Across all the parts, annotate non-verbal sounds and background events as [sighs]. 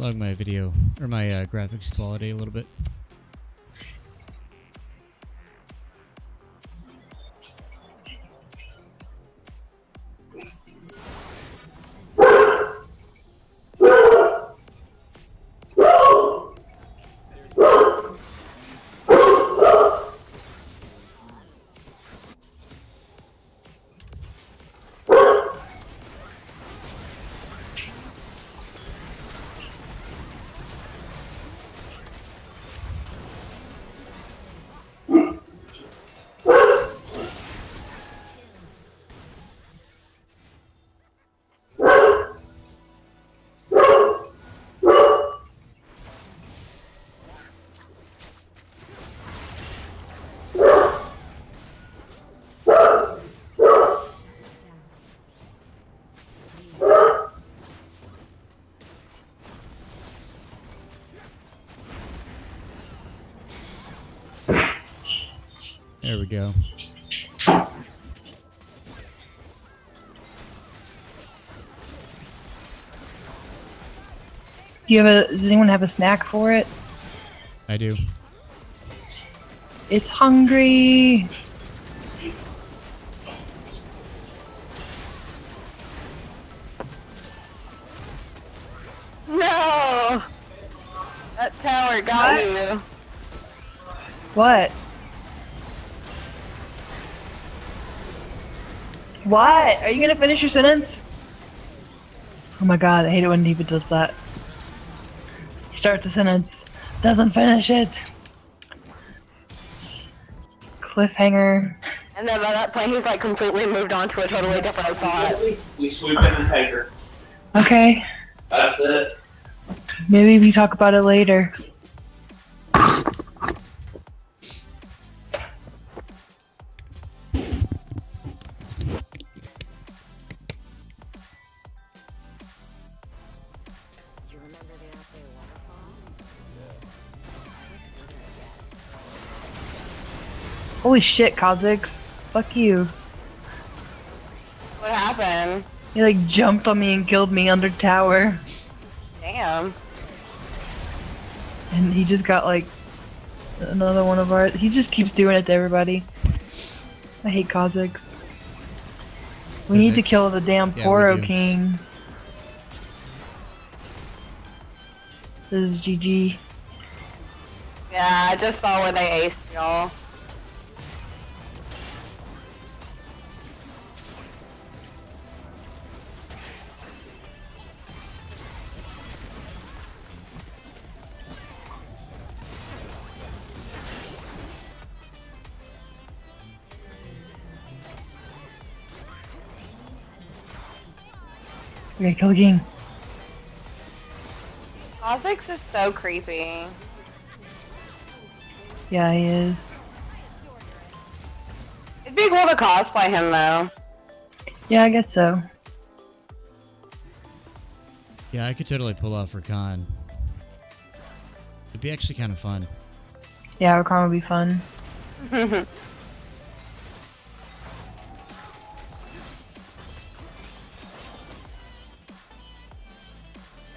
log my video or my uh, graphics quality a little bit. There we go. Do you have a? Does anyone have a snack for it? I do. It's hungry. No! That tower got What? you. What? What? Are you gonna finish your sentence? Oh my god, I hate it when Diva does that. He starts a sentence, doesn't finish it. Cliffhanger. And then by that point, he's like completely moved on to a totally different spot. We swoop in and take her. Okay, That's it. maybe we talk about it later. Holy shit, Kha'Zix. Fuck you. What happened? He like jumped on me and killed me under tower. Damn. And he just got like another one of our. He just keeps doing it to everybody. I hate Kha'Zix. We need to kill the damn Yeah, Poro. King. This is GG. Yeah, I just saw where they aced y'all. Okay, kill the king. Kha'Zix is so creepy. Yeah, he is. It'd be cool to cosplay him though. Yeah, I guess so. Yeah, I could totally pull off Rakan. It'd be actually kind of fun. Yeah, Rakan would be fun. [laughs]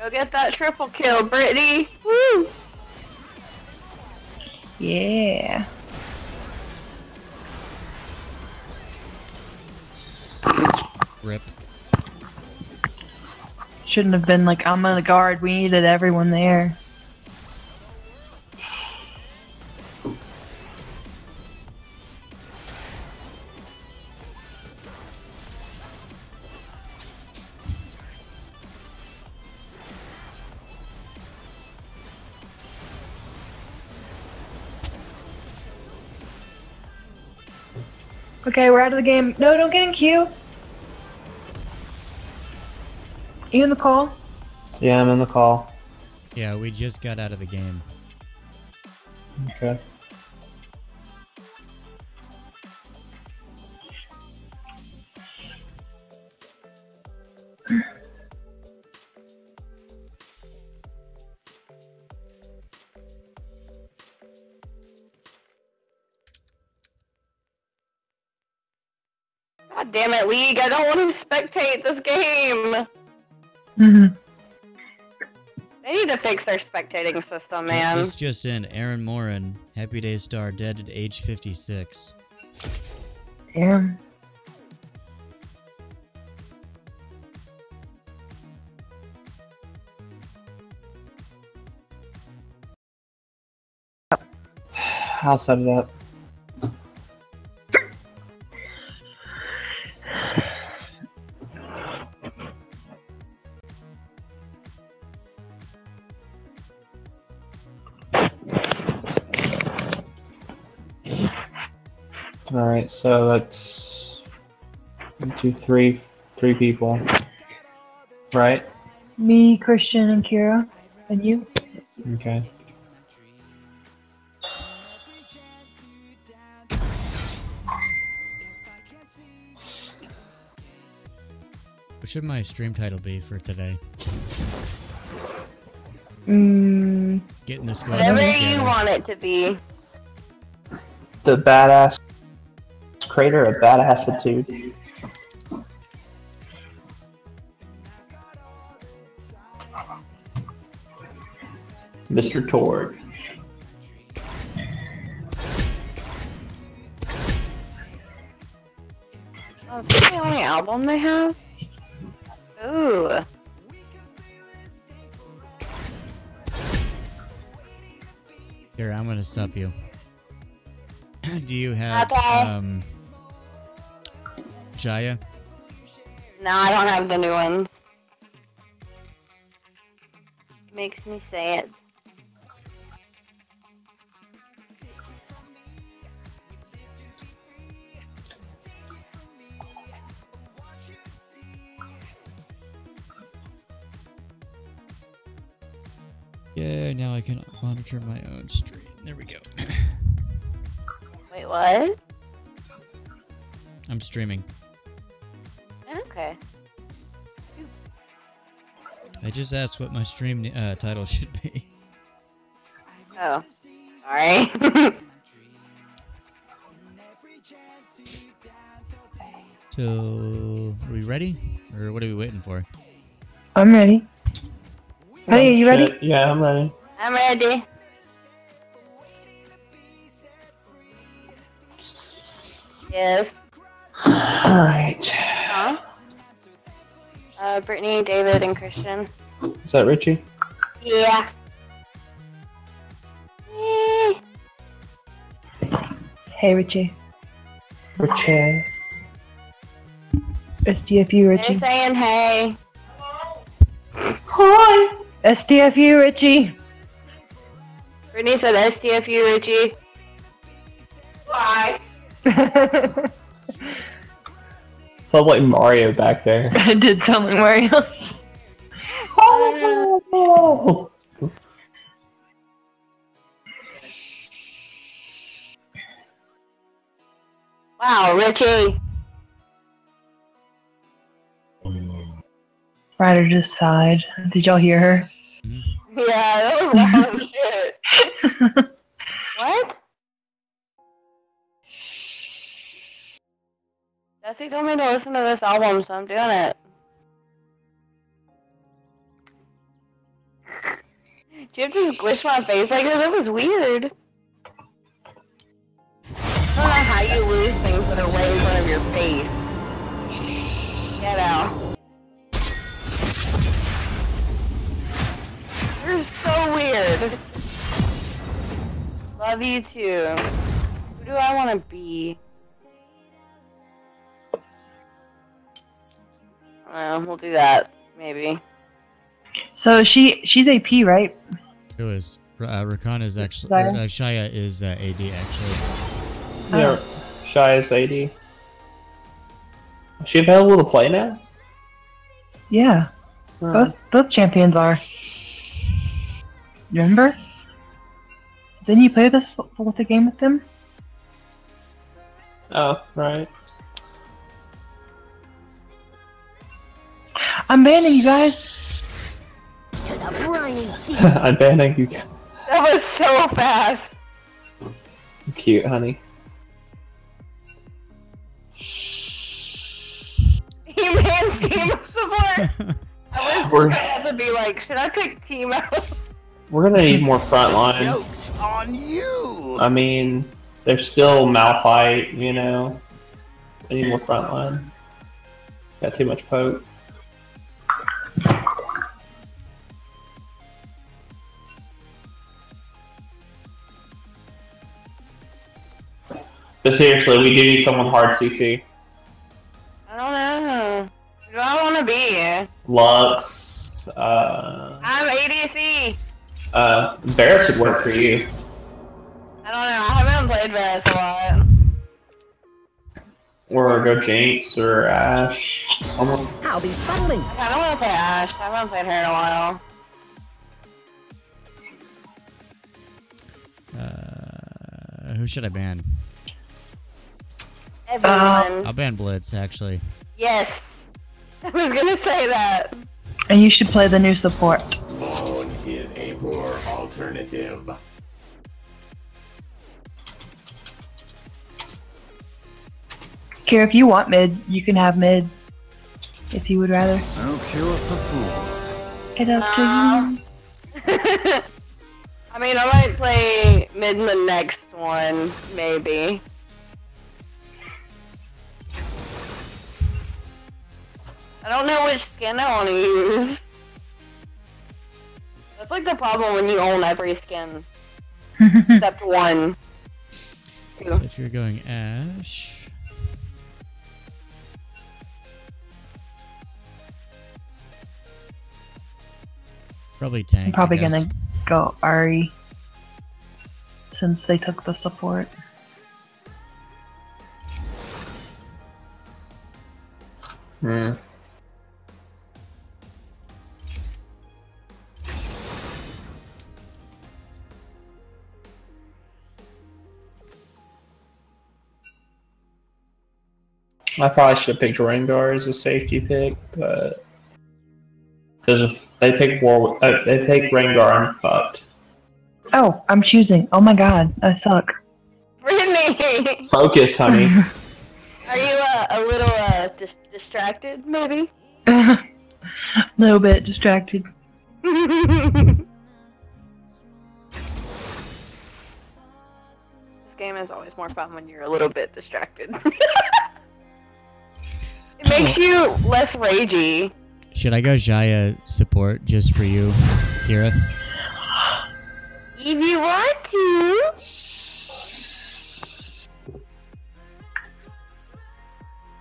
Go get that triple kill, Brittany. Woo! Yeah. Rip. Shouldn't have been like, I'm on the guard. We needed everyone there. Okay, we're out of the game. No, don't get in queue. You in the call? Yeah, I'm in the call. Yeah, we just got out of the game. Okay. God damn it, League! I don't want to spectate this game. Mm-hmm. They need to fix their spectating system, man. This just in, Erin Moran, Happy Day star, dead at age 56. Damn. I'll set it up. So that's one, two, three, three people, right? Me, Christian, and Kira. And you? Okay. What should my stream title be for today? Mm, Getting the squad Whatever together. you want it to be. The badass crater of badassitude. Mr. Tord. Oh, is this the only album they have? Ooh. Here, I'm gonna sub you. [clears throat] Do you have Okay. um Xayah? No, I don't have the new ones. Makes me sad. Yeah, now I can monitor my own stream. There we go. Wait, what? I'm streaming. Okay. I just asked what my stream uh, title should be. Oh. Sorry. [laughs] So, are we ready? Or what are we waiting for? I'm ready. Honey, are you ready? Yeah, I'm ready. I'm ready. Yes. Alright. Huh? Uh, Brittany, David, and Christian. Is that Richie? Yeah. Hey, Richie. Richie. SDFU, They're Richie. saying hey. Hi. SDFU, Richie. Brittany said STFU, Richie. [laughs] Why? [laughs] Sounds like Mario back there. [laughs] I did sound like Mario. Oh! [laughs] Wow, Richie. Ryder just sighed. Did y'all hear her? Yeah, that was loud shit. [laughs] What? Jesse told me to listen to this album, so I'm doing it. Do you have to squish my face like that? That was weird. I don't know how you lose things that are way in front of your face. Get out. You're so weird. Love you too. Who do I want to be? I we'll do that, maybe. So she she's AP, right? Who is? Uh, Rakan is actually. Xayah? Uh, Xayah is uh, AD actually. Yeah, Shy is AD. Is she available to play now? Yeah. Both both champions are. Remember? Didn't you play this with the game with them? Oh, right. I'm banning you guys. [laughs] I'm banning you. That was so fast. Cute, honey. [laughs] He man's team support. [laughs] I was We're- gonna have to be like. like, should I pick Teemo? We're gonna need more front line. Joke's on you! I mean, there's still Malphite, you know. I need more front line. Got too much poke. But seriously, we do need someone hard CC. I don't know. Who do I want to be? Lux, uh, I'm ADC. uh, Varus would work for you. I don't know. I haven't played Varus a lot. Or go Jinx or Ashe. Someone. I'll be funneling. I don't want to play Ashe. I haven't played her in a while. Uh, who should I ban? Everyone. I'll ban Blitz, actually. yes. [laughs] I was gonna say that. And you should play the new support. Bone is a poor alternative. Kira, if you want mid, you can have mid. If you would rather. No cure for fools. Get up to No. you. I mean, I might play mid in the next one, maybe. I don't know which skin I want to use. That's like the problem when you own every skin [laughs] except one. So if you're going Ashe. Probably tank. I'm probably gonna go Ahri. Since they took the support. Hmm. I probably should have picked Rengar as a safety pick, but because if they pick War, uh, they pick Rengar, I'm fucked. Oh, I'm choosing. Oh my god, I suck. Brittany! Focus, honey. [laughs] Are you uh, a little uh, dis- distracted, maybe? A [laughs] little bit distracted. [laughs] this game is always more fun when you're a little bit distracted. It makes you less ragey. Should I go Xayah support just for you, Kira? If you want to.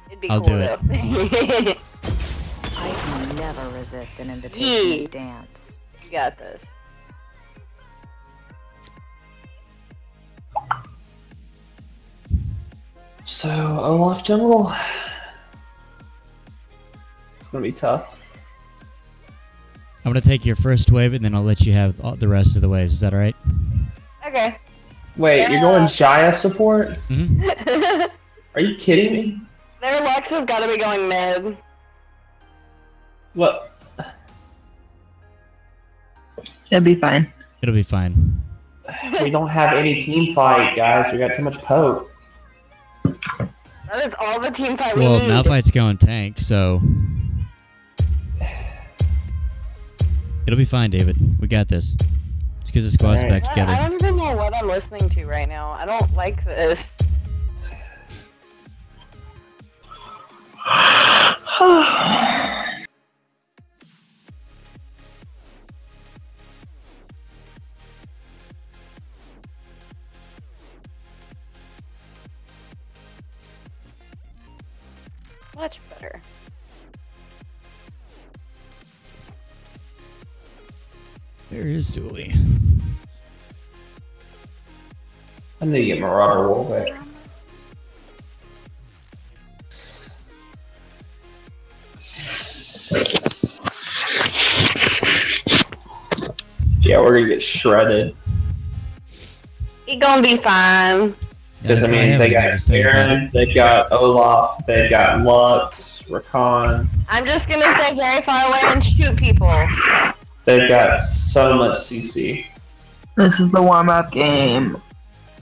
It'd be I'll cool do it. [laughs] I can never resist an invitation Yee. to dance. you got this. So Olaf jungle. It's gonna be tough. I'm gonna take your first wave and then I'll let you have all the rest of the waves. Is that alright? Okay. Wait, you're going Xayah support? hmm [laughs] Are you kidding me? Their Lux has got to be going mid. What? It'll be fine. It'll be fine. We don't have any team fight, guys. We got too much poke. That is all the team fight we need. Well, need. Malphite's going tank, so it'll be fine, David. We got this. It's because the squad's Alright. back together. I don't even know what I'm listening to right now. I don't like this. [sighs] Much better. There is Dooley. I need to get Marauder Wolf back. Yeah, we're gonna get shredded. He gonna be fine. Because I mean, have they got to say about Aaron, they've got Olaf, they've got Lux, Rakan. I'm just gonna stay very far away and shoot people. They've got so much CC. This is the warm up game.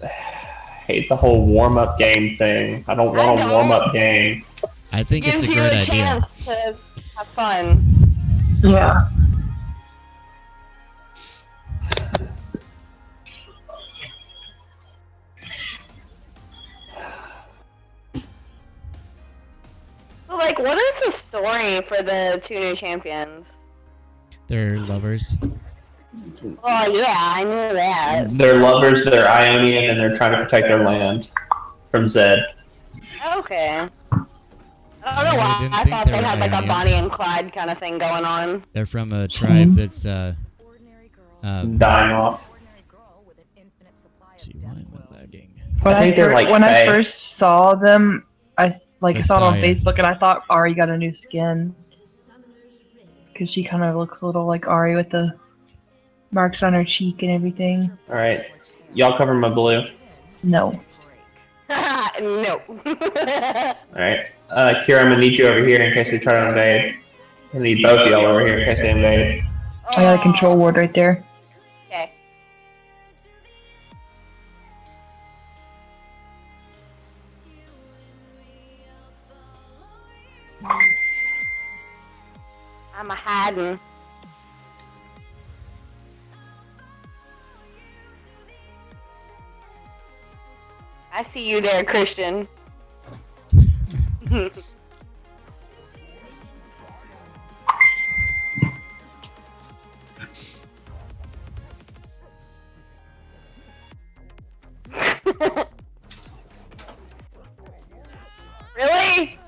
I [sighs] hate the whole warm up game thing. I don't want I a warm up game. I think it's a great you a idea. Chance to have fun. Yeah. like, what is the story for the two new champions? They're lovers. Oh yeah, I knew that. They're lovers, they're Ionian, and they're trying to protect their land from Zed. Okay. I don't know why. didn't I thought they they were had like a Bonnie and Clyde kind of thing going on. They're from a tribe that's uh. Um, Dying off. see, why am I lagging? When I think they're like when I first saw them, I like Miss saw it on Facebook and I thought Ahri you got a new skin because she kind of looks a little like Ahri with the marks on her cheek and everything. Alright. Y'all cover my blue. No, [laughs] no. [laughs] Alright. Uh, Kira, I'm gonna need you over here in case they try to invade. I need both of y'all over here in case they invade. I got a control ward right there. Hiding. I see you there, Christian. [laughs] really?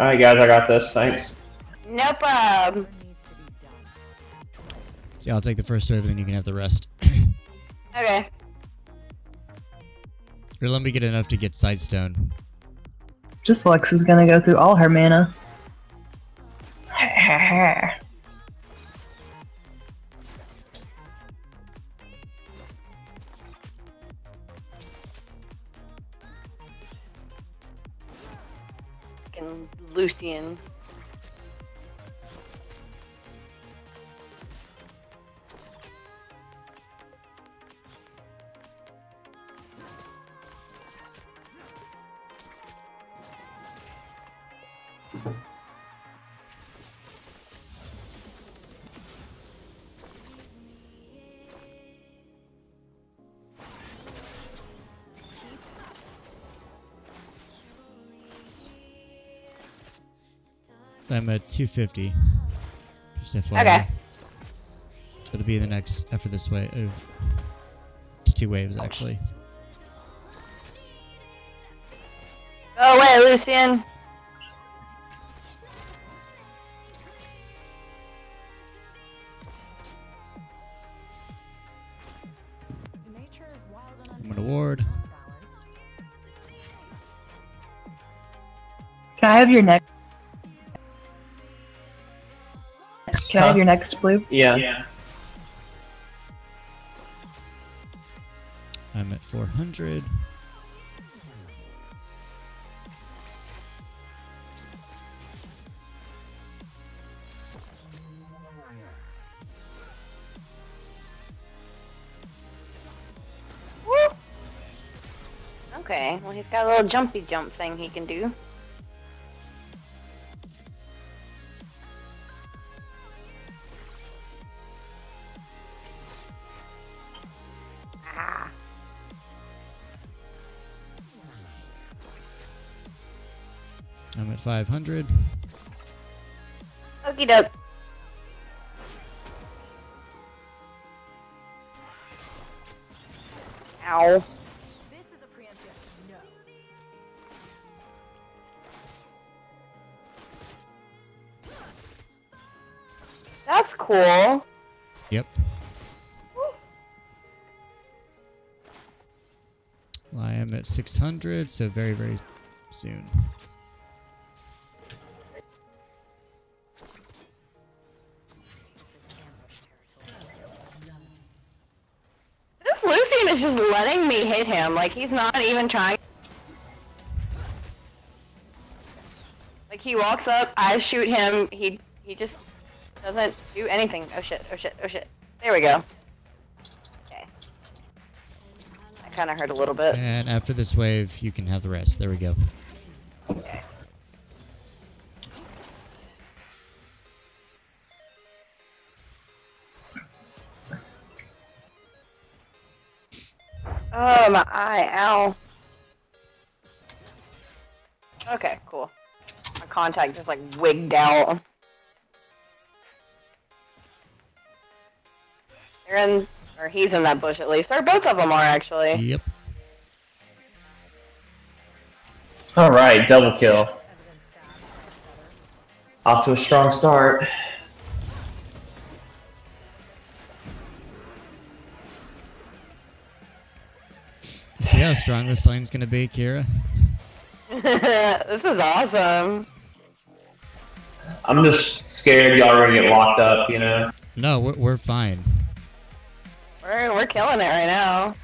Alright, guys, I got this. Thanks. No problem. Um, Needs to be done. Yeah, I'll take the first wave, and then you can have the rest. [clears throat] Okay. or let me get enough to get Sightstone. Just Lux is gonna go through all her mana. I'm at 250. Just FYI. Okay. It'll be the next after this wave. Uh, it's two waves actually. Go away, Lucian. Have your next? Can I have your next blue? Yeah. Yeah. I'm at 400. Woo. Okay, well he's got a little jumpy jump thing he can do. 500. Okie doke. Ow. This is a preemptive no. That's cool. Yep. Well, I am at 600, so very, very soon. Like he's not even trying. Like he walks up, I shoot him. He he just doesn't do anything. Oh shit! Oh shit! Oh shit! There we go. Okay. That kind of hurt a little bit. And after this wave, you can have the rest. There we go. My. Ow. Okay, cool. My contact just like wigged out. They're in, or he's in that bush at least. Or both of them are actually. Yep. All right, double kill. Off to a strong start. How strong this lane's gonna be, Kira? [laughs] this is awesome. I'm just scared y'all are gonna get locked up, you know? No, we're, we're fine. We're we're killing it right now.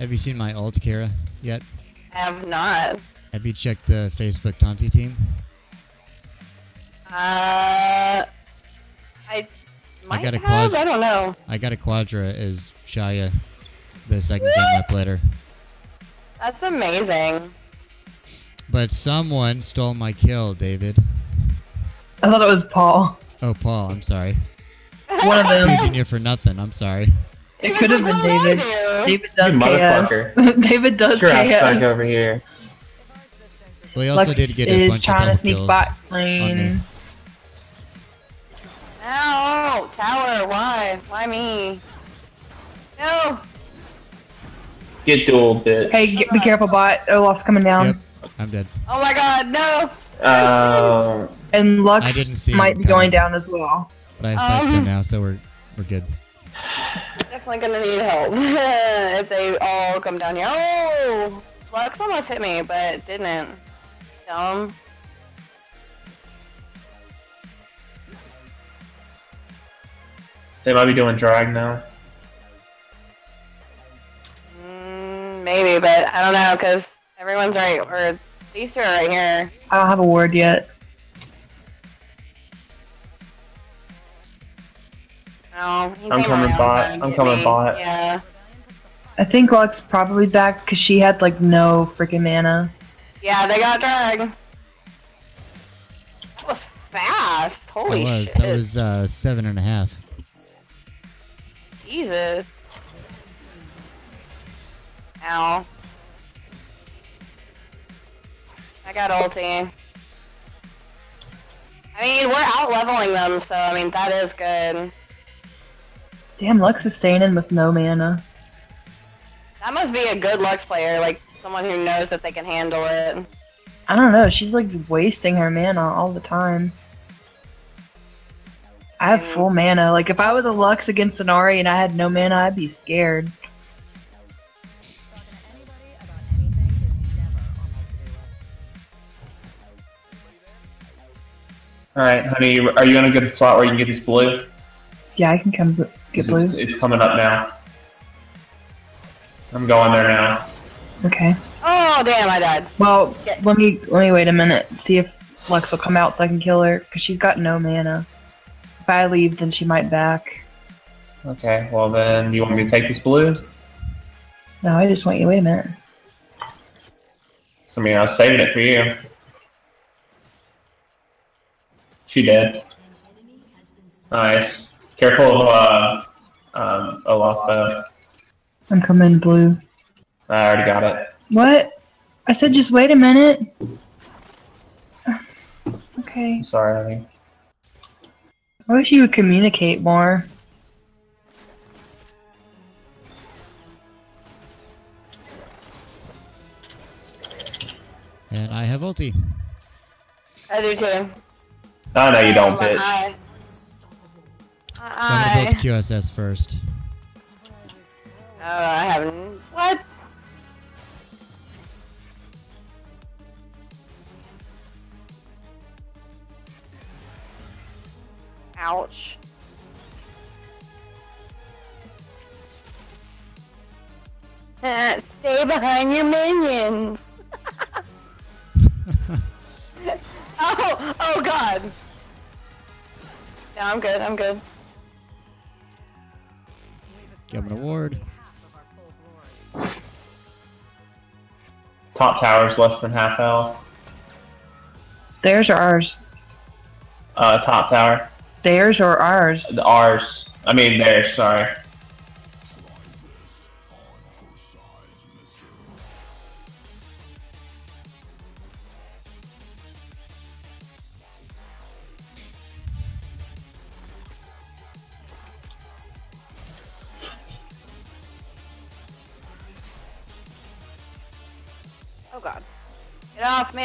Have you seen my ult, Kira, yet? I have not. Have you checked the Facebook Tanti team? Uh, I might got a have. I don't know. I got a Quadra as Xayah, the second game up later. That's amazing. But someone stole my kill, David. I thought it was Paul. Oh, Paul, I'm sorry. One of them. Accusing you for nothing, I'm sorry. It could have been What David. do? David does You chaos. [laughs] David does Sure, I'm stuck chaos. over here. Well, he also Lux did get a bunch of trying double to sneak kills. bot lane. Ow! Tower, why? Why me? No! Get dueled, bitch. Hey, get, be careful, bot. Olaf's coming down. Yep, I'm dead. Oh my god, no! Um, And Lux I didn't see might him be going down as well. But I have sidestep Um. now, so we're we're good. Definitely gonna need help [laughs] if they all come down here. Oh! Lux almost hit me, but didn't. Dumb. they might be doing drag now. Maybe, but I don't know, because everyone's right, or these two are right here. I don't have a ward yet. No, I'm coming around bot. I'm coming me. bot. Yeah. I think Lux probably back because she had like no freaking mana. Yeah, they got drag. That was fast. Holy that was shit. that was uh, seven and a half. Jesus. Ow. I got ulti. I mean, we're out leveling them, so I mean that is good. Damn, Lux is staying in with no mana. That must be a good Lux player, like someone who knows that they can handle it. I don't know. She's like wasting her mana all the time. I have Mm. full mana. Like if I was a Lux against an Ahri and I had no mana, I'd be scared. All right, honey, are you gonna get the spot where you can get this blue? Yeah, I can come get blue. it's coming up now. I'm going there now. Okay. Oh damn, I died. Well, Yeah. let me let me wait a minute. See if Lux will come out so I can kill her because she's got no mana. If I leave, then she might back. Okay, well then, you want me to take this blue? No, I just want you. Wait a minute. I mean, I was saving it for you. She dead. Nice. Careful of uh, um, Olaf though. I'm coming blue. I already got it. What? I said just wait a minute. Okay. I'm sorry, honey. I wish you would communicate more. And I have ulti. I do too. Oh, no, you don't, bitch. eye. So I'm gonna build QSS first. Oh, I haven't. What? Ouch. [laughs] Stay behind your minions. [laughs] [laughs] oh, oh god. Yeah, I'm good. I'm good. Give him an award. Top tower's less than half health. Theirs or ours? Uh, top tower. Theirs or ours? The ours. I mean theirs. Sorry.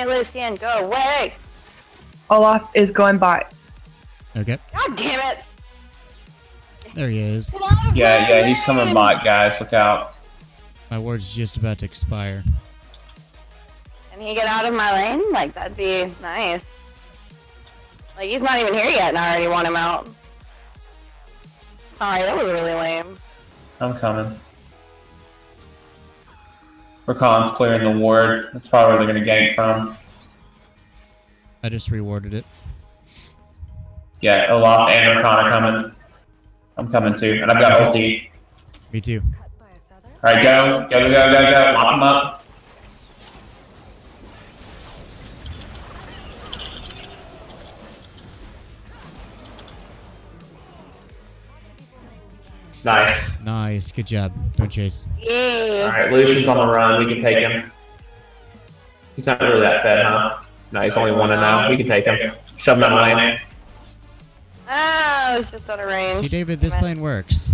Get off me, Lucian. Go away. Olaf is going by. Okay, God damn it. there he is. Get out of Yeah, yeah, he's coming lane. back, guys. Look out. My ward's just about to expire. Can he get out of my lane? Like, that'd be nice. Like, he's not even here yet, and I already want him out. Sorry, that was really lame. I'm coming. Rakan's clearing the ward. That's probably where they're gonna gank from. I just rewarded it. Yeah, Olaf and Rakan are coming. I'm coming too, and I've got ulti. Me too. Alright, go. Go, go, go, go, go. Lock him up. Nice. Nice, good job. Don't chase. Yeah. Alright, Lucian's on the run. We can take him. He's not really that fed, huh? No, he's only one and now. We can take him. Shove him out of lane. Oh, it's just out of range. See, David, this lane works.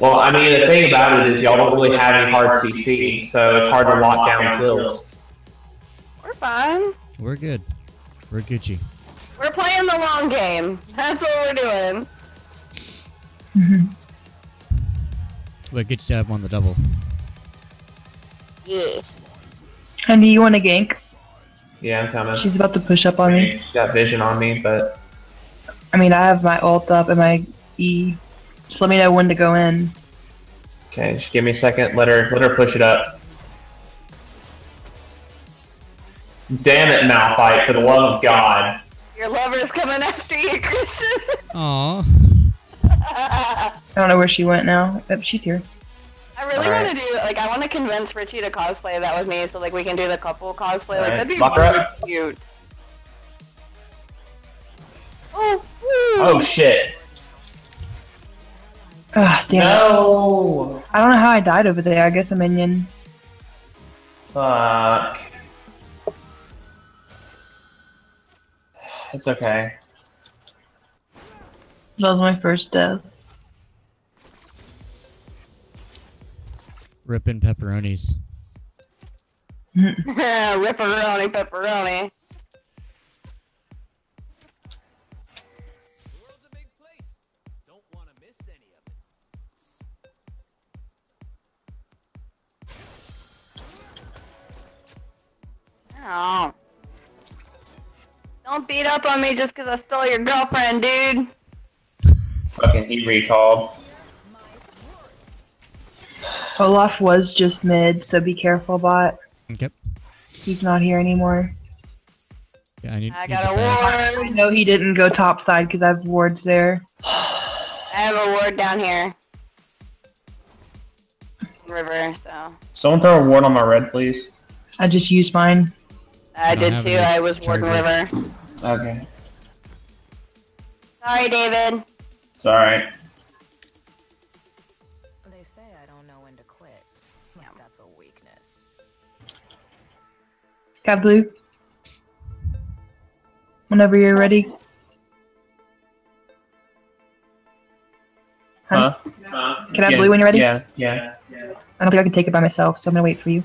Well, I mean, the thing about it is y'all don't really have any hard CC, so it's hard to lock down kills. We're fine. We're good. We're Gucci. We're playing the long game. That's what we're doing. Mhm. But good job on the double. Yeah. Honey, you want to gank? Yeah, I'm coming. She's about to push up on me. She's got vision on me, but I mean, I have my ult up and my E. Just let me know when to go in. okay, just give me a second. Let her let her push it up. Damn it, Malphite! For the love of God! Your lover's coming after you, Christian. Aw. [laughs] I don't know where she went now. Yep, she's here. I really Alright. want to do like I want to convince Richie to cosplay that with me, so like we can do the couple cosplay. Like Alright, that'd be lock her really up. cute. Oh, woo. Oh shit! Ah, damn it. No! I don't know how I died over there. I guess a minion. Fuck. It's okay. That was my first death. Ripping pepperonis. [laughs] ripperoni, pepperoni. Oh. Don't beat up on me just because I stole your girlfriend, dude. Fucking he recalled. Olaf was just mid, so be careful, bot. Yep. He's not here anymore. Yeah, I need. I need got a ward. I know he didn't go top side because I have wards there. I have a ward down here. River, so. Someone throw a ward on my red, please. I just used mine. I don't did too, I was warding. River. Okay. Sorry, David. It's alright. They say I don't know when to quit. Yeah. that's a weakness. Got blue. Whenever you're ready. Huh? Can I Yeah, blue when you're ready? Yeah, yeah. I don't think I can take it by myself, so I'm gonna wait for you.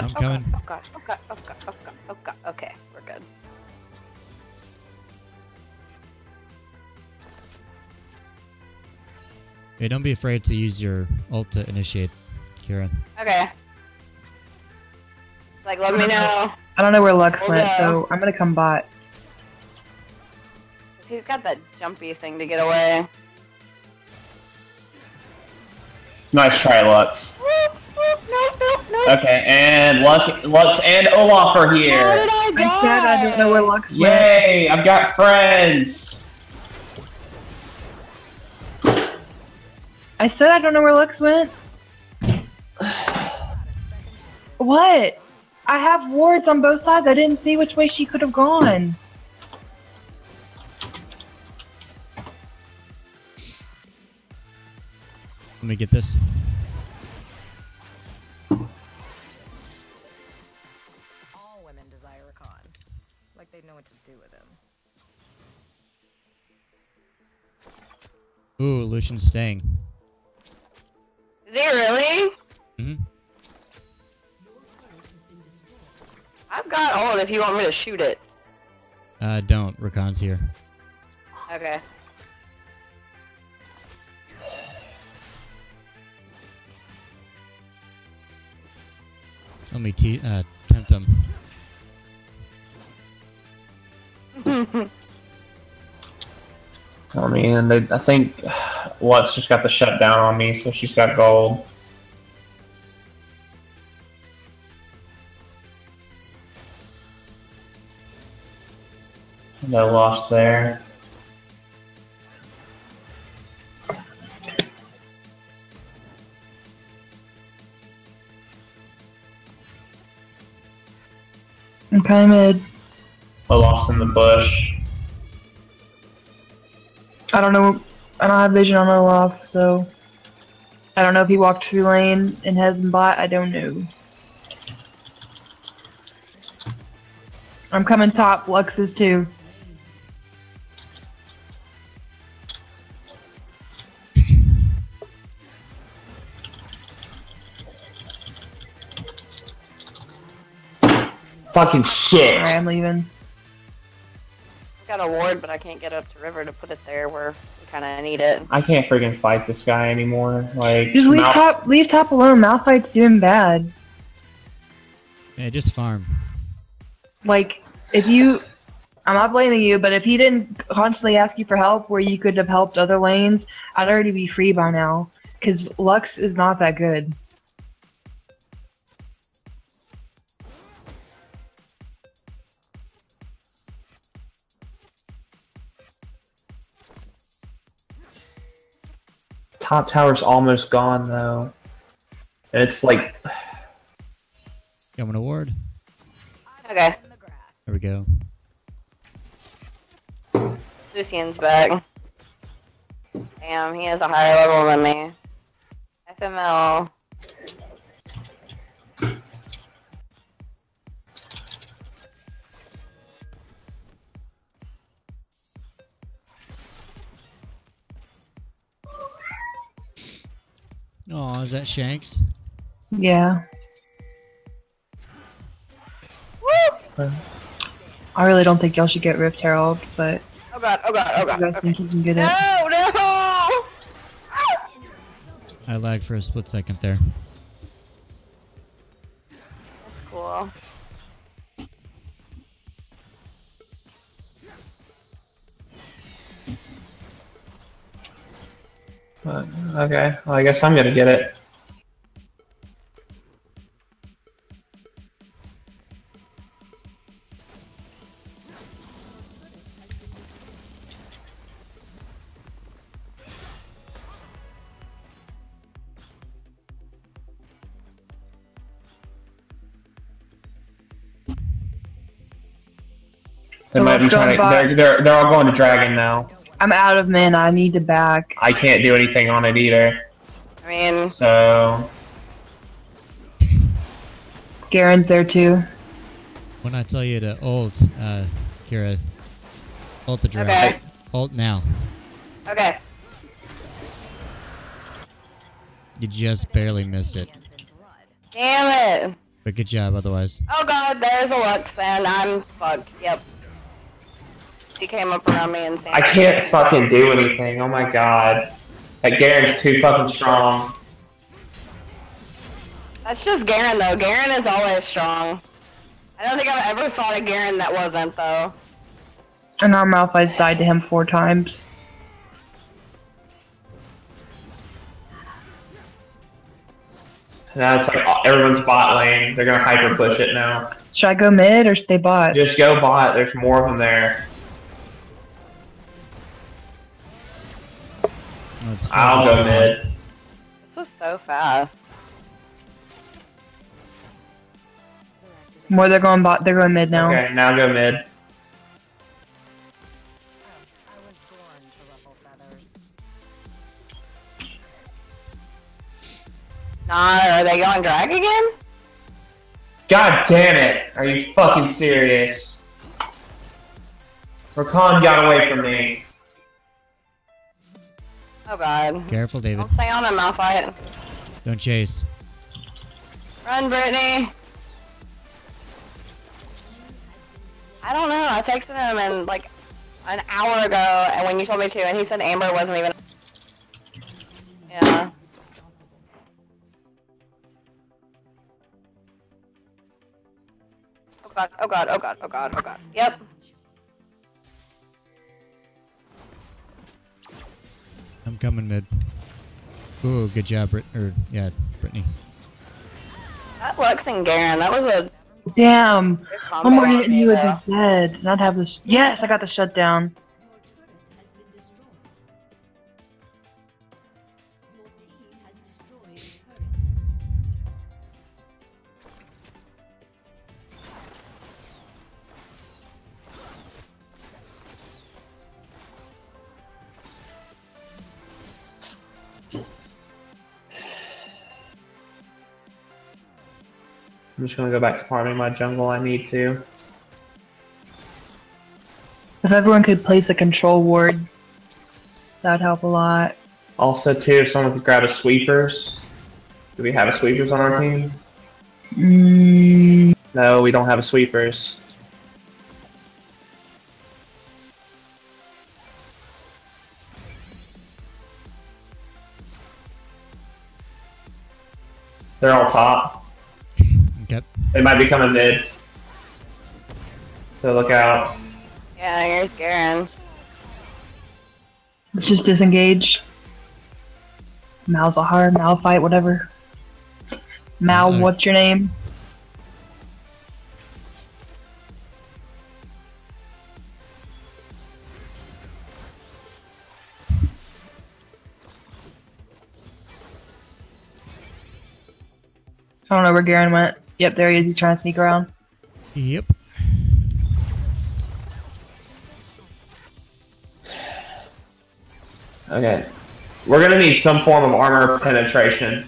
God, I'm oh coming. god, oh god, oh god, oh god, oh god, oh god. Okay, we're good. Hey, don't be afraid to use your ult to initiate, Kieran. Okay. Like, let me know. I don't know where Lux Oh, went, no. so I'm gonna come bot. He's got that jumpy thing to get away. Nice try, Lux. Whoop, whoop, nope, nope, Okay, and Lux, Lux and Olaf are How here. did I I die? said I don't know where Lux went. Yay! I've got friends. I said I don't know where Lux went. What? I have wards on both sides. I didn't see which way she could have gone. Let me get this. Ooh, Lucian's staying. Is he really? hmm I've got on if you want me to shoot it. Uh, don't. Rakan's here. Okay. Let me te- uh, tempt him. [laughs] I mean, they, I think Lux just got the shutdown on me, so she's got gold. No loss there. I'm kind of mid. No loss in the bush. I don't know. I don't have vision on Olaf, so I don't know if he walked through lane and has been bot. I don't know. I'm coming top. Lux is too. Fucking shit. Alright, I'm leaving. Got a ward, but I can't get up to river to put it there where we kind of need it. I can't freaking fight this guy anymore. Like, Just leave Malph- top. Leave top alone. Malphite's doing bad. Yeah, just farm. Like if you, I'm not blaming you, but if he didn't constantly ask you for help where you could have helped other lanes, I'd already be free by now. Cause Lux is not that good. Top tower's almost gone though. And it's like, Got an award. Okay, In the grass. There we go. Lucian's back. Damn, he has a higher level than me. FML. Is that Shanks? Yeah. Woo! I really don't think y'all should get Rift Herald, but Oh god, oh god, oh you god. guys Okay. think you can get it. No, no! I lagged for a split second there. Okay, well, I guess I'm gonna get it. They might be trying to. They're, they're, they're all going to dragon now. I'm out of mana. I need to back. I can't do anything on it either. I mean, So Garen's there too. When I tell you to ult, uh, Kira, ult the dragon. okay, Ult now. okay. You just barely missed it. Damn it! But good job otherwise. Oh god, there's a Lux and I'm fucked. Yep. He came up around me and said, I can't fucking do anything. Oh my god. That Garen's too fucking strong. That's just Garen though. Garen is always strong. I don't think I've ever fought a Garen that wasn't though. And our Malphite's died to him four times. Now it's like everyone's bot lane. They're gonna hyper push it now. Should I go mid or stay bot? Just go bot. There's more of them there. It's I'll go mid. This was so fast. More they're going bot. They're going mid now. Okay, now go mid. I was born to ruffle feathers. Nah, are they going drag again? God damn it! Are you fucking serious? Rakan got away from me. Oh god. Careful, David. Don't stay on him, Malphite. Don't chase. Run, Brittany! I don't know, I texted him and like an hour ago and when you told me to and he said Amber wasn't even Yeah. Oh god, oh god, oh god, oh god, oh god. Yep. I'm coming mid. Ooh, good job, Brit. Or yeah, Brittany. That Lux and Garen, that was a Damn. good combo One more hit and me, he would be dead. Not have this. Yes, I got the shutdown. I'm just gonna go back to farming my jungle. I need to. If everyone could place a control ward, that would help a lot. Also, too, if someone could grab a sweepers. Do we have a sweepers on our team? Mm, No, we don't have a sweepers. They're all top. Okay. They might be coming mid. So look out. Yeah, here's Garen. let's just disengage. Malzahar, Malphite, whatever. Mal, Uh, what's your name? I don't know where Garen went. Yep, there he is. He's trying to sneak around. Yep. Okay. We're gonna need some form of armor penetration.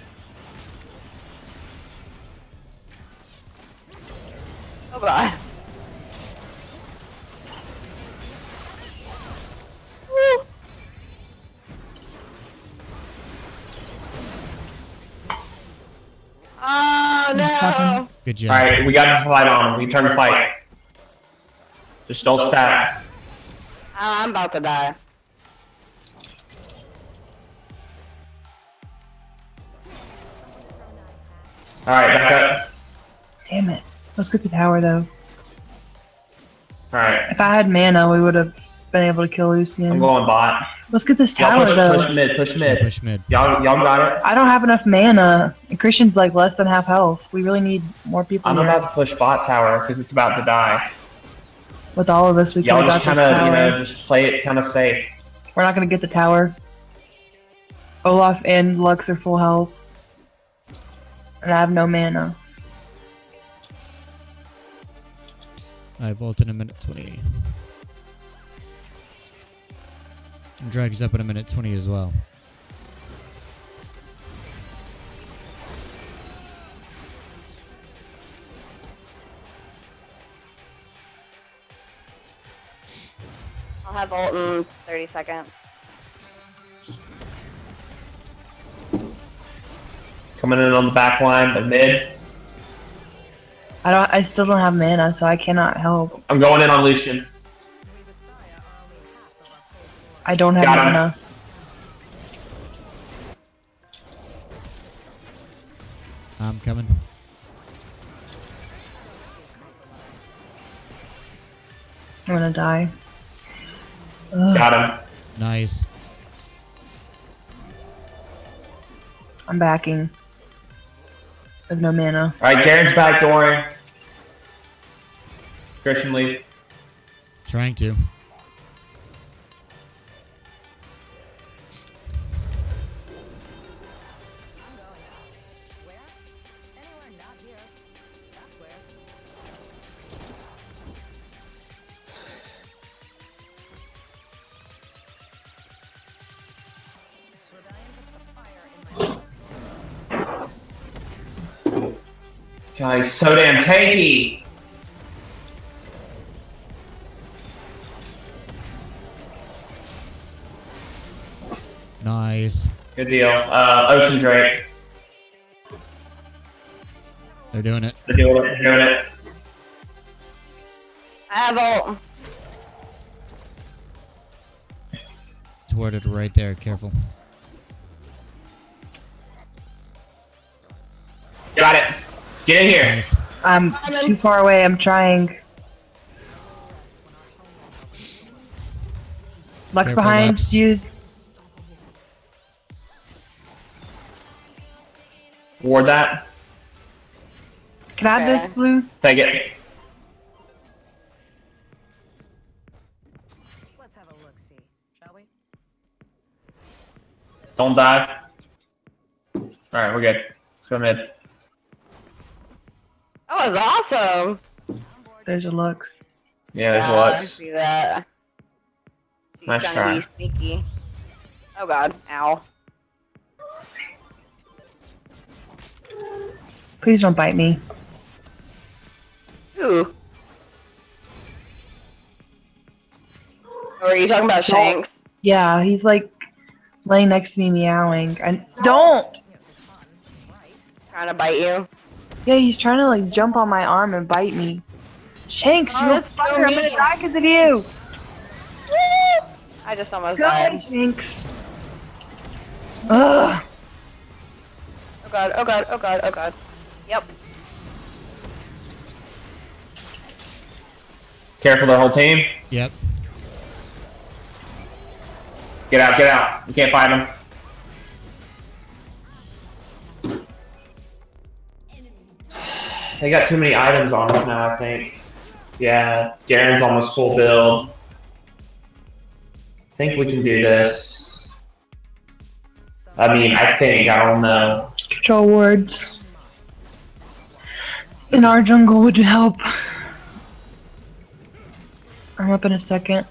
Good job. Alright, we got to fight on. We turn to fight. Just don't stack. Oh, uh, I'm about to die. Alright, back up. Damn it. Let's get the tower though. Alright. If I had mana, we would have been able to kill Lucian. I'm going bot. Let's get this Y'all tower push, though. push mid, push mid. Push mid. Y'all, y'all got it. I don't have enough mana. And Christian's like less than half health. We really need more people I'm here. about to push bot tower because it's about to die. With all of us, we y'all just kind of you know just play it kind of safe. We're not gonna get the tower. Olaf and Lux are full health. And I have no mana. I vault in a minute 20. And drags up in a minute 20 as well. I'll have ult in 30 seconds. Coming in on the back line, but mid. I don't I still don't have mana, so I cannot help. I'm going in on Lucian. I don't have Got him. mana. I'm coming. I'm gonna die. Ugh, Got him. Nice. I'm backing. I have no mana. Alright, Garen's backdooring. Christian leave. Trying to. Guys, so damn tanky. Nice. Good deal. Uh, Ocean Drake. They're doing it. They're doing it. They're doing it. I have ult. It's worded right there. Careful. Get in here. Nice. I'm too far away. I'm trying. Lux Careful, behind Lux. you. Ward that. Can I have this blue? Take it. Let's have a look see, shall we? Don't dive. Alright, we're good. Let's go mid. That was awesome. There's a Lux. Yeah, there's Yeah, I Lux. see that. She's Nice trying to be sneaky. Oh god, ow. Please don't bite me. Ooh. Or are you talking about Shanks? Yeah, he's like laying next to me meowing. I don't. You know, for fun, right? Trying to bite you? Yeah, he's trying to like jump on my arm and bite me. Shanks, Oh, you're a that's so fucker. I'm gonna mean. die because of you. I just almost Go died. Shanks. Ugh. Oh god, oh god, oh god, oh god. Yep. Careful, the whole team. Yep. Get out, get out. You can't fight them. They got too many items on us now, I think. Yeah, Garen's almost full build. I think we can do this. I mean, I think, I don't know. Control wards. In our jungle would help. I'm up in a second.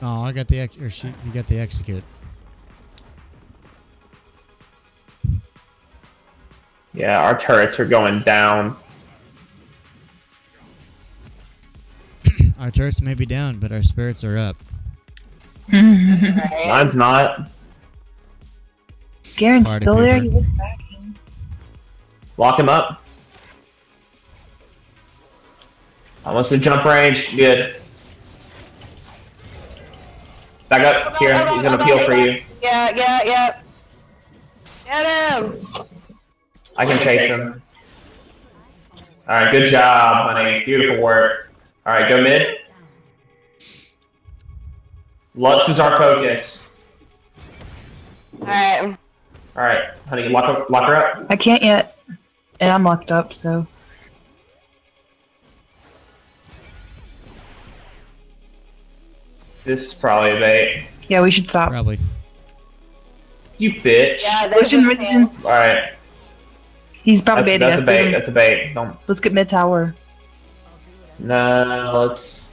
Oh, I got the ex- or she, you got the execute. Yeah, our turrets are going down. [clears throat] Our turrets may be down, but our spirits are up. Mine's not. Garen's Party still there. He looks back. Lock him up. Almost in jump range. Good. Back up, here. He's gonna peel for you. Yeah, yeah, yeah. Get him! I can chase him. Alright, good job, honey. Beautiful work. Alright, go mid. Lux is our focus. Alright. Alright, honey, lock, her- lock her up. I can't yet. And I'm locked up, so. This is probably a bait. Yeah, we should stop. Probably. You bitch. Yeah, there's Lucian, a Lucian. Alright, He's probably that's, baiting that's us. a bait. That's a bait. Don't. Let's get mid tower. No, let's.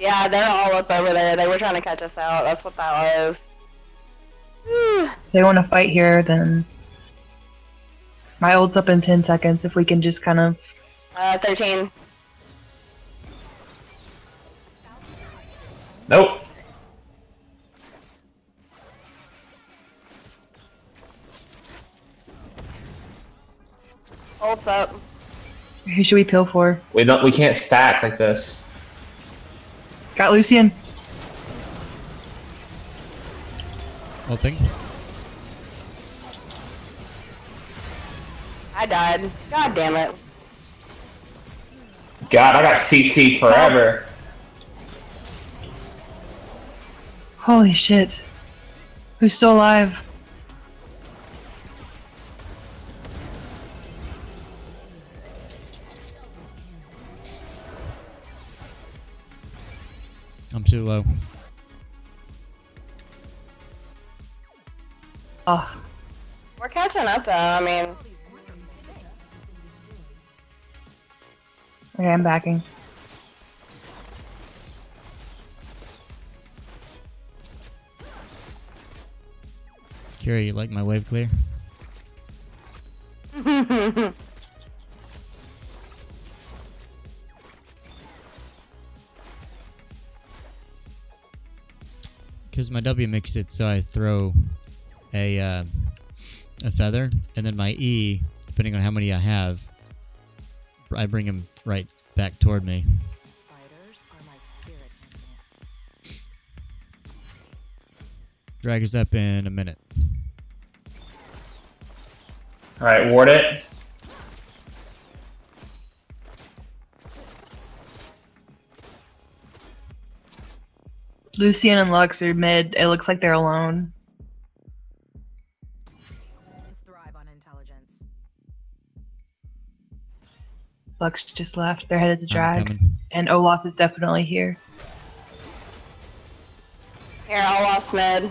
Yeah, they're all up over there. They were trying to catch us out. That's what that was. If they want to fight here, then. My ult's up in 10 seconds if we can just kind of. Uh, 13. Nope. Ult's up. Who should we peel for? We don't. We can't stack like this. Got Lucian. Ulting. I died. God damn it. God, I got CC forever. Holy shit. Who's still alive? Too low. Oh, We're catching up though. I mean, okay, I'm backing. Kira, you like my wave clear? [laughs] my W makes it so I throw a uh, a feather, and then my E, depending on how many I have, I bring them right back toward me. Fighters are my spirit. Drag us up in a minute. Alright, ward it. Lucian and Lux are mid. It looks like they're alone. Thrive on intelligence. Lux just left. They're headed to drag. And Olaf is definitely here. here, I'll lost mid.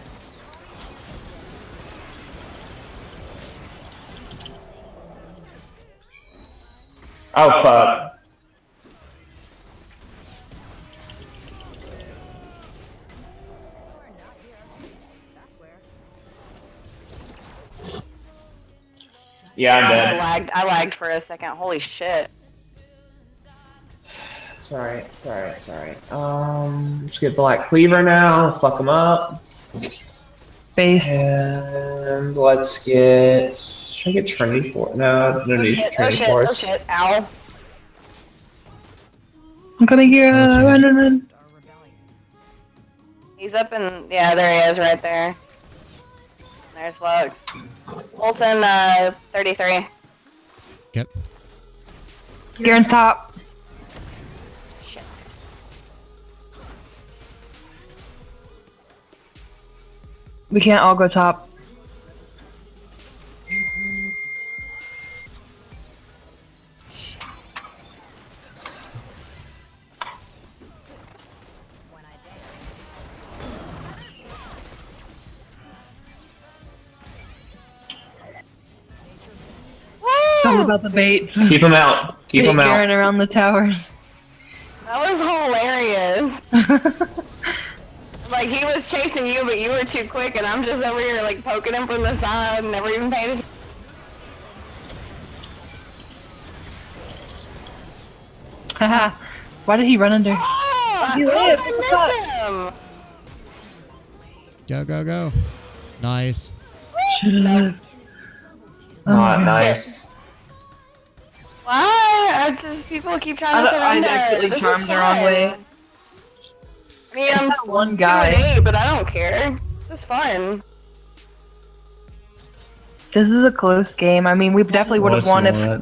Oh fuck. Yeah, I'm I dead. lagged. I lagged for a second. Holy shit. It's alright, it's alright, it's alright. Um, let's get Black Cleaver now. Fuck him up. Base. And let's get. Should I get Trinity for No, no Oh need shit, oh Trinity shit, oh Force. shit. Ow. I'm coming here. Uh, Gotcha. run, run, run. He's up in. Yeah, there he is right there. There's Lux. Fulton, uh, 33. Yep. Garen's top. Shit. We can't all go top. Tell oh. me Woo! about the bait. [laughs] Keep him out. Keep Bait him out. Garen around the towers. That was hilarious. [laughs] Like he was chasing you, but you were too quick, and I'm just over here like poking him from the side, never even paid attention. Haha. Why did he run under? Ah! Oh, You how live, I miss him? Go, go, go. Nice. Oh Not nice. Why? I just people keep trying to don't- I surrender. accidentally This is charmed the wrong way. I mean, I'm one guy. eight, but I don't care. This is fun. This is a close game. I mean, we definitely would have won if not.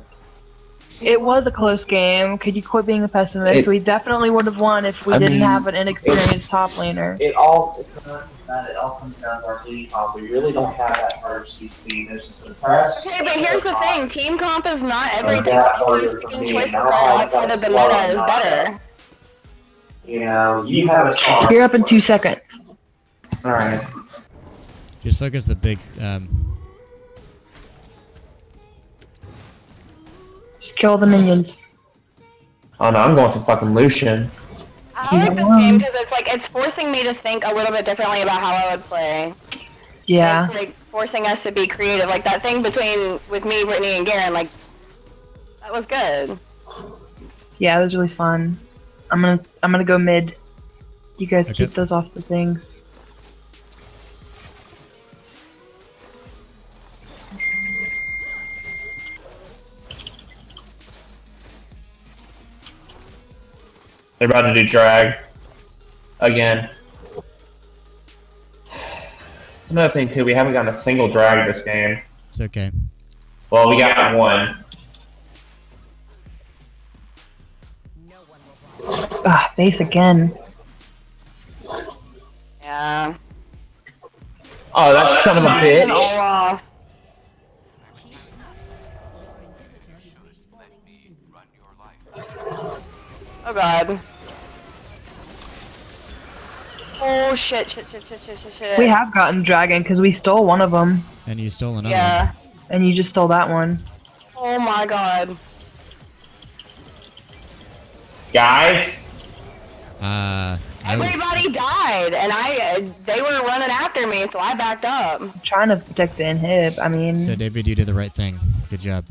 It was a close game. Could you quit being a pessimist? It- we definitely would have won if we I didn't mean, have an inexperienced top laner. It all, it's not that, it all comes down to our team comp. We really don't have that varsity speed. There's just a press. Okay, but here's the thing: team comp is not everything. that Team harder for choices I are outside that of the meta is better. You know, you have a strong. You're up in two seconds. Alright. Just focus the big. Um, Just kill the minions. Oh no, I'm going for fucking Lucian. I like this game because it's like it's forcing me to think a little bit differently about how I would play. Yeah. It's like forcing us to be creative. Like that thing between with me, Brittany, and Garen. Like that was good. Yeah, it was really fun. I'm gonna I'm gonna go mid. You guys Okay. keep those off the things. They're about to do drag. Again. Another thing too, we haven't gotten a single drag this game. it's okay. Well, we got one. No one will block. Ah, base again. Yeah. Oh, that son of a And bitch. Oh god. Oh shit, shit, shit, shit, shit, shit, shit. We have gotten dragon because we stole one of them, And you stole another. Yeah. and you just stole that one. Oh my god. Guys, Uh, I was, Everybody died, and I uh, they were running after me, so I backed up. I'm trying to protect the inhib. I mean, so David, you did the right thing. Good job.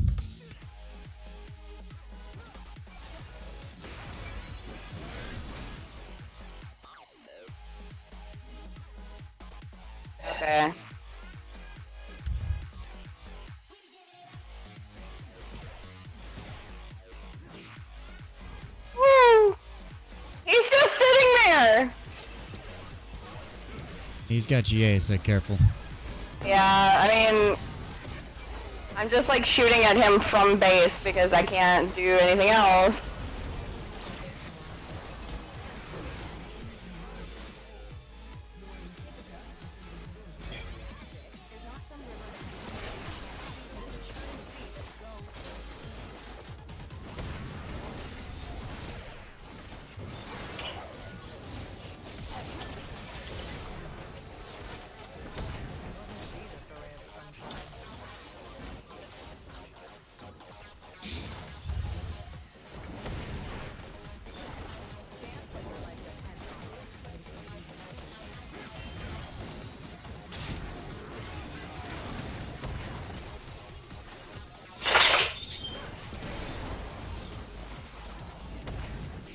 Woo! Hmm. He's just sitting there. He's got GA, so careful. Yeah, I mean, I'm just like shooting at him from base because I can't do anything else.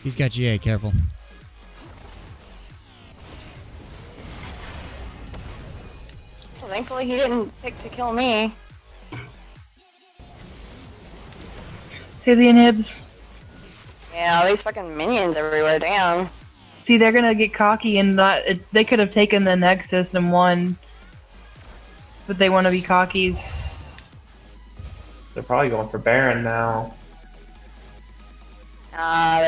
He's got GA, careful. Well, thankfully, he didn't pick to kill me. see the inhibs. Yeah, all these fucking minions everywhere. Damn. See, they're gonna get cocky and not. It, they could have taken the Nexus and won, but they want to be cocky. they're probably going for Baron now.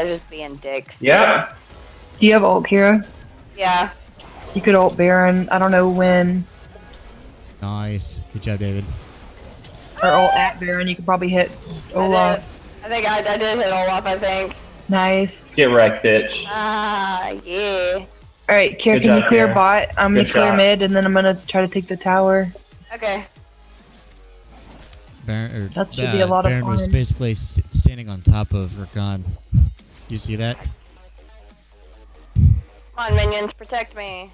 They're just being dicks. Yeah. Do you have ult, Kira? Yeah. You could ult Baron. I don't know when. Nice. Good job, David. Or ult at Baron. You could probably hit Olaf. I think I, I did hit Olaf. I think. Nice. Get wrecked, bitch. Ah, yeah. All right, Kira, Good can you clear Kira. bot? I'm gonna Good clear shot. mid, and then I'm gonna try to take the tower. Okay. Baron, or, That should be a lot of Baron was basically standing on top of Rakan. You see that? Come on, minions, protect me.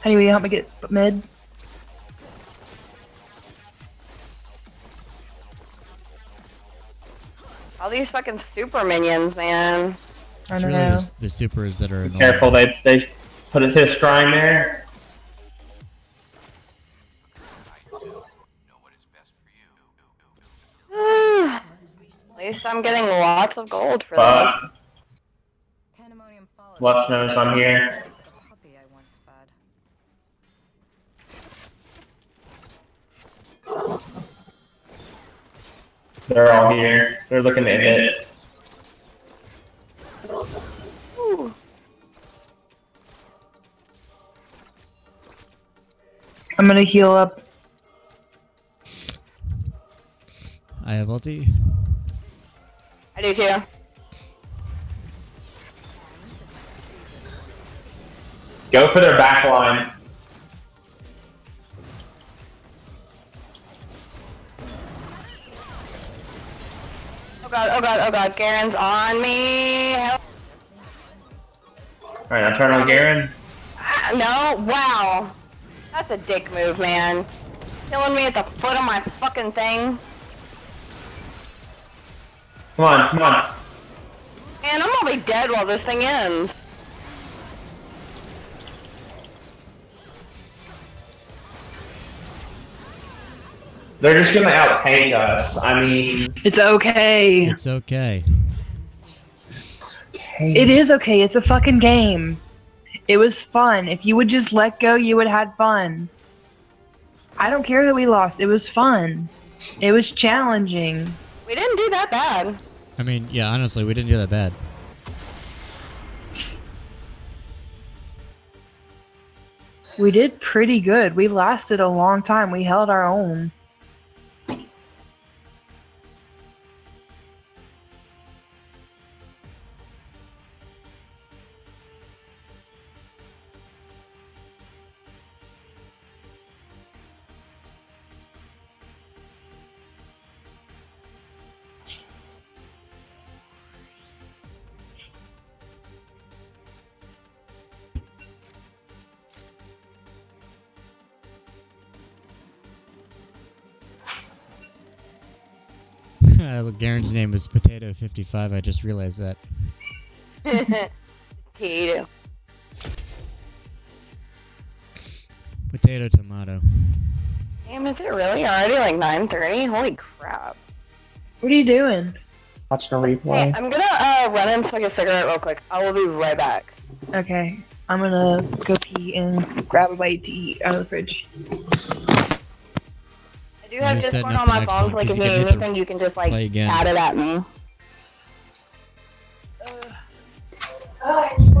How do you help me get mid? All these fucking super minions, man. I It's don't really know. the, the supers that are annoying. Careful, they they put a hit a scrying there. I'm getting lots of gold for this. But Pandemonium follows Lux knows I'm here. the puppy I once fed. They're all here. They're looking to hit. Ooh. I'm gonna heal up. I have ulti. I do too. Go for their back line. Oh god, oh god, oh god. Garen's on me. Help. Alright, now turn on Garen. Ah, No, wow. That's a dick move, man. Killing me at the foot of my fucking thing. Come on, come on. Man, I'm gonna be dead while this thing ends. They're just gonna out tank us. I mean, It's okay. It's okay. It is okay. It's a fucking game. It was fun. If you would just let go, you would have had fun. I don't care that we lost. It was fun. It was challenging. We didn't do that bad. I mean, yeah, honestly, we didn't do that bad. We did pretty good. We lasted a long time. We held our own. Garen's name is Potato55. I just realized that. [laughs] Potato. Potato tomato. Damn, is it really already like 9:30? Holy crap! What are you doing? Watching a Hey, replay. I'm gonna uh, run and smoke a cigarette real quick. I will be right back. Okay, I'm gonna go pee and grab a bite to eat out of the fridge. I do have just setting Discord on my phone, one, so like 'cause if you you can need the anything, you can just like play add it at me. Damn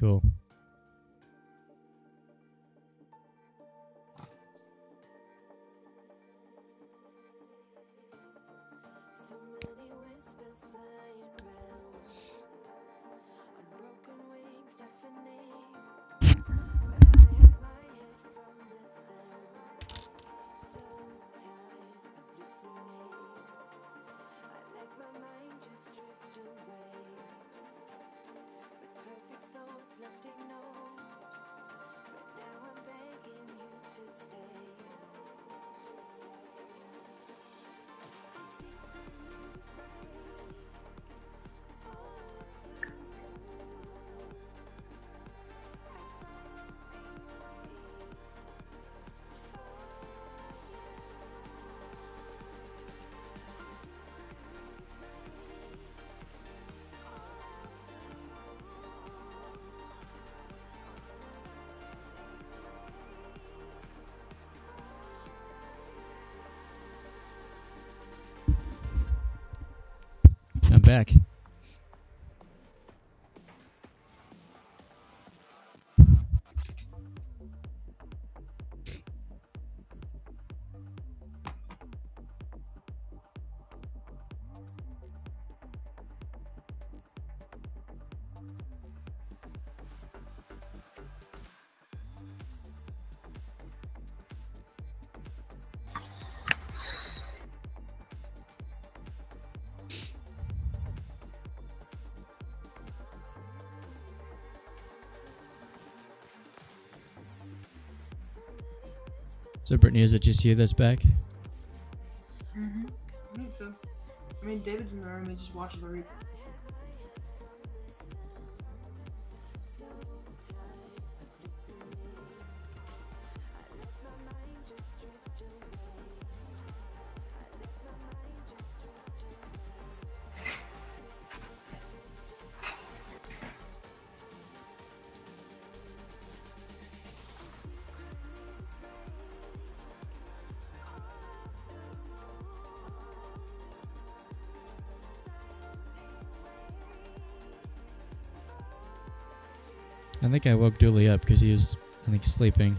Cool. I see. Back. So Brittany, is it just you that's back? Mm-hmm. I mean, David's in the room. He just watches the replay. Think I woke Dooley up because he was, I think, sleeping.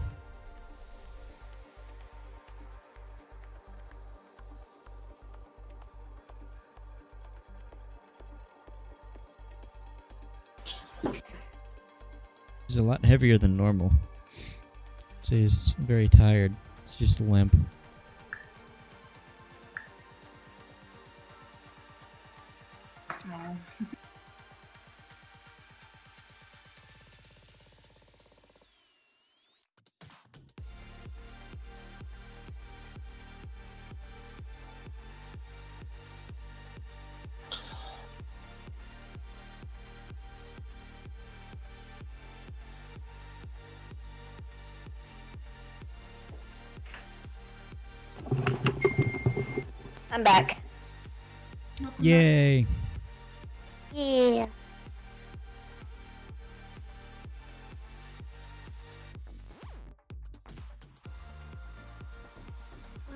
He's a lot heavier than normal. So he's very tired. It's just limp.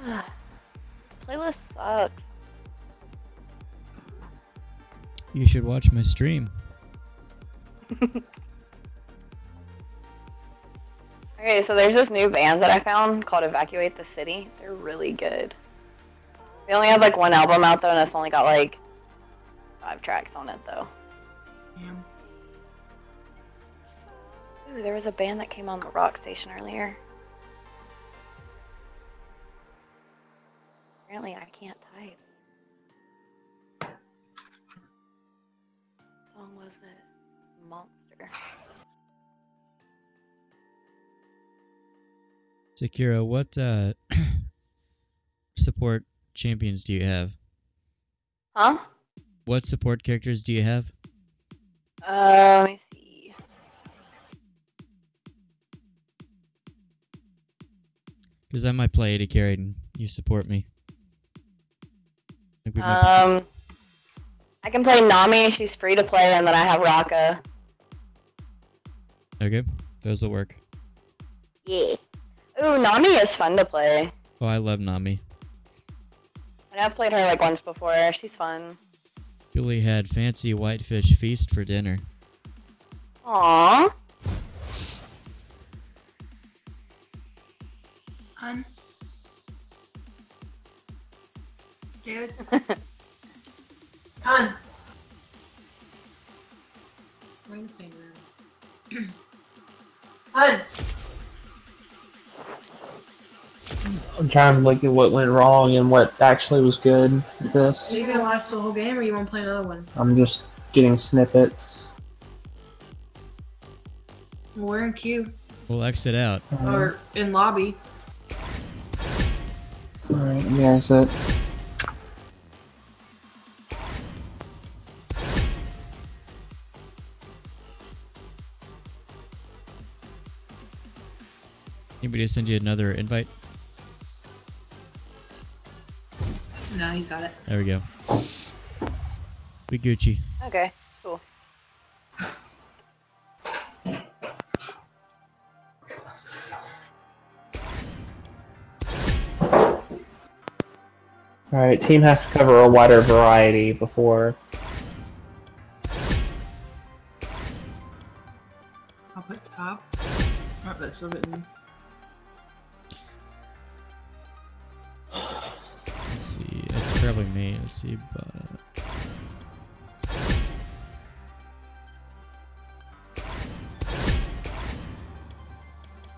[sighs] Playlist sucks. You should watch my stream. [laughs] Okay, so there's this new band that I found called Evacuate the City. They're really good. They only have like one album out though, and it's only got like five tracks on it though. Damn. Ooh, there was a band that came on the rock station earlier. Apparently, I can't type. What song was it? Monster. Sakura, what uh, [coughs] support champions do you have? Huh? What support characters do you have? Uh, let me see. Because I might play AD carry and you support me. Um, I can play Nami. She's free to play, and then I have Raka. okay, those will work. Yeah. Ooh, Nami is fun to play. Oh, I love Nami. And I've played her like once before. She's fun. Julie had fancy whitefish feast for dinner. Aww. Hun. David. Hun. [laughs] We're in the same room. [clears throat] Hun. I'm trying to look at what went wrong and what actually was good with this. Are you gonna watch the whole game or you wanna play another one? I'm just getting snippets. We're in queue. We'll exit out. Or in lobby. Alright, Anybody send you another invite? No, you got it. There we go. We Gucci. Okay, cool. Alright, team has to cover a wider variety before... I'll put top. Alright, that's a bit... see. But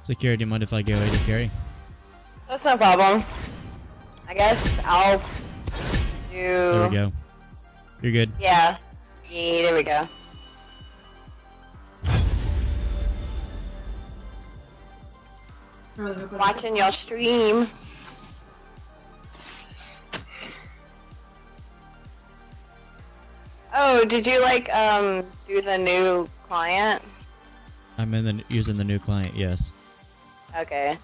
Security, mind if I get go AD carry? That's no problem. I guess I'll do. There we go. You're good. Yeah. Yeah, there we go. Really hope I don't- Watching your stream. Oh, did you like um do the new client? I'm in the using the new client. Yes. Okay.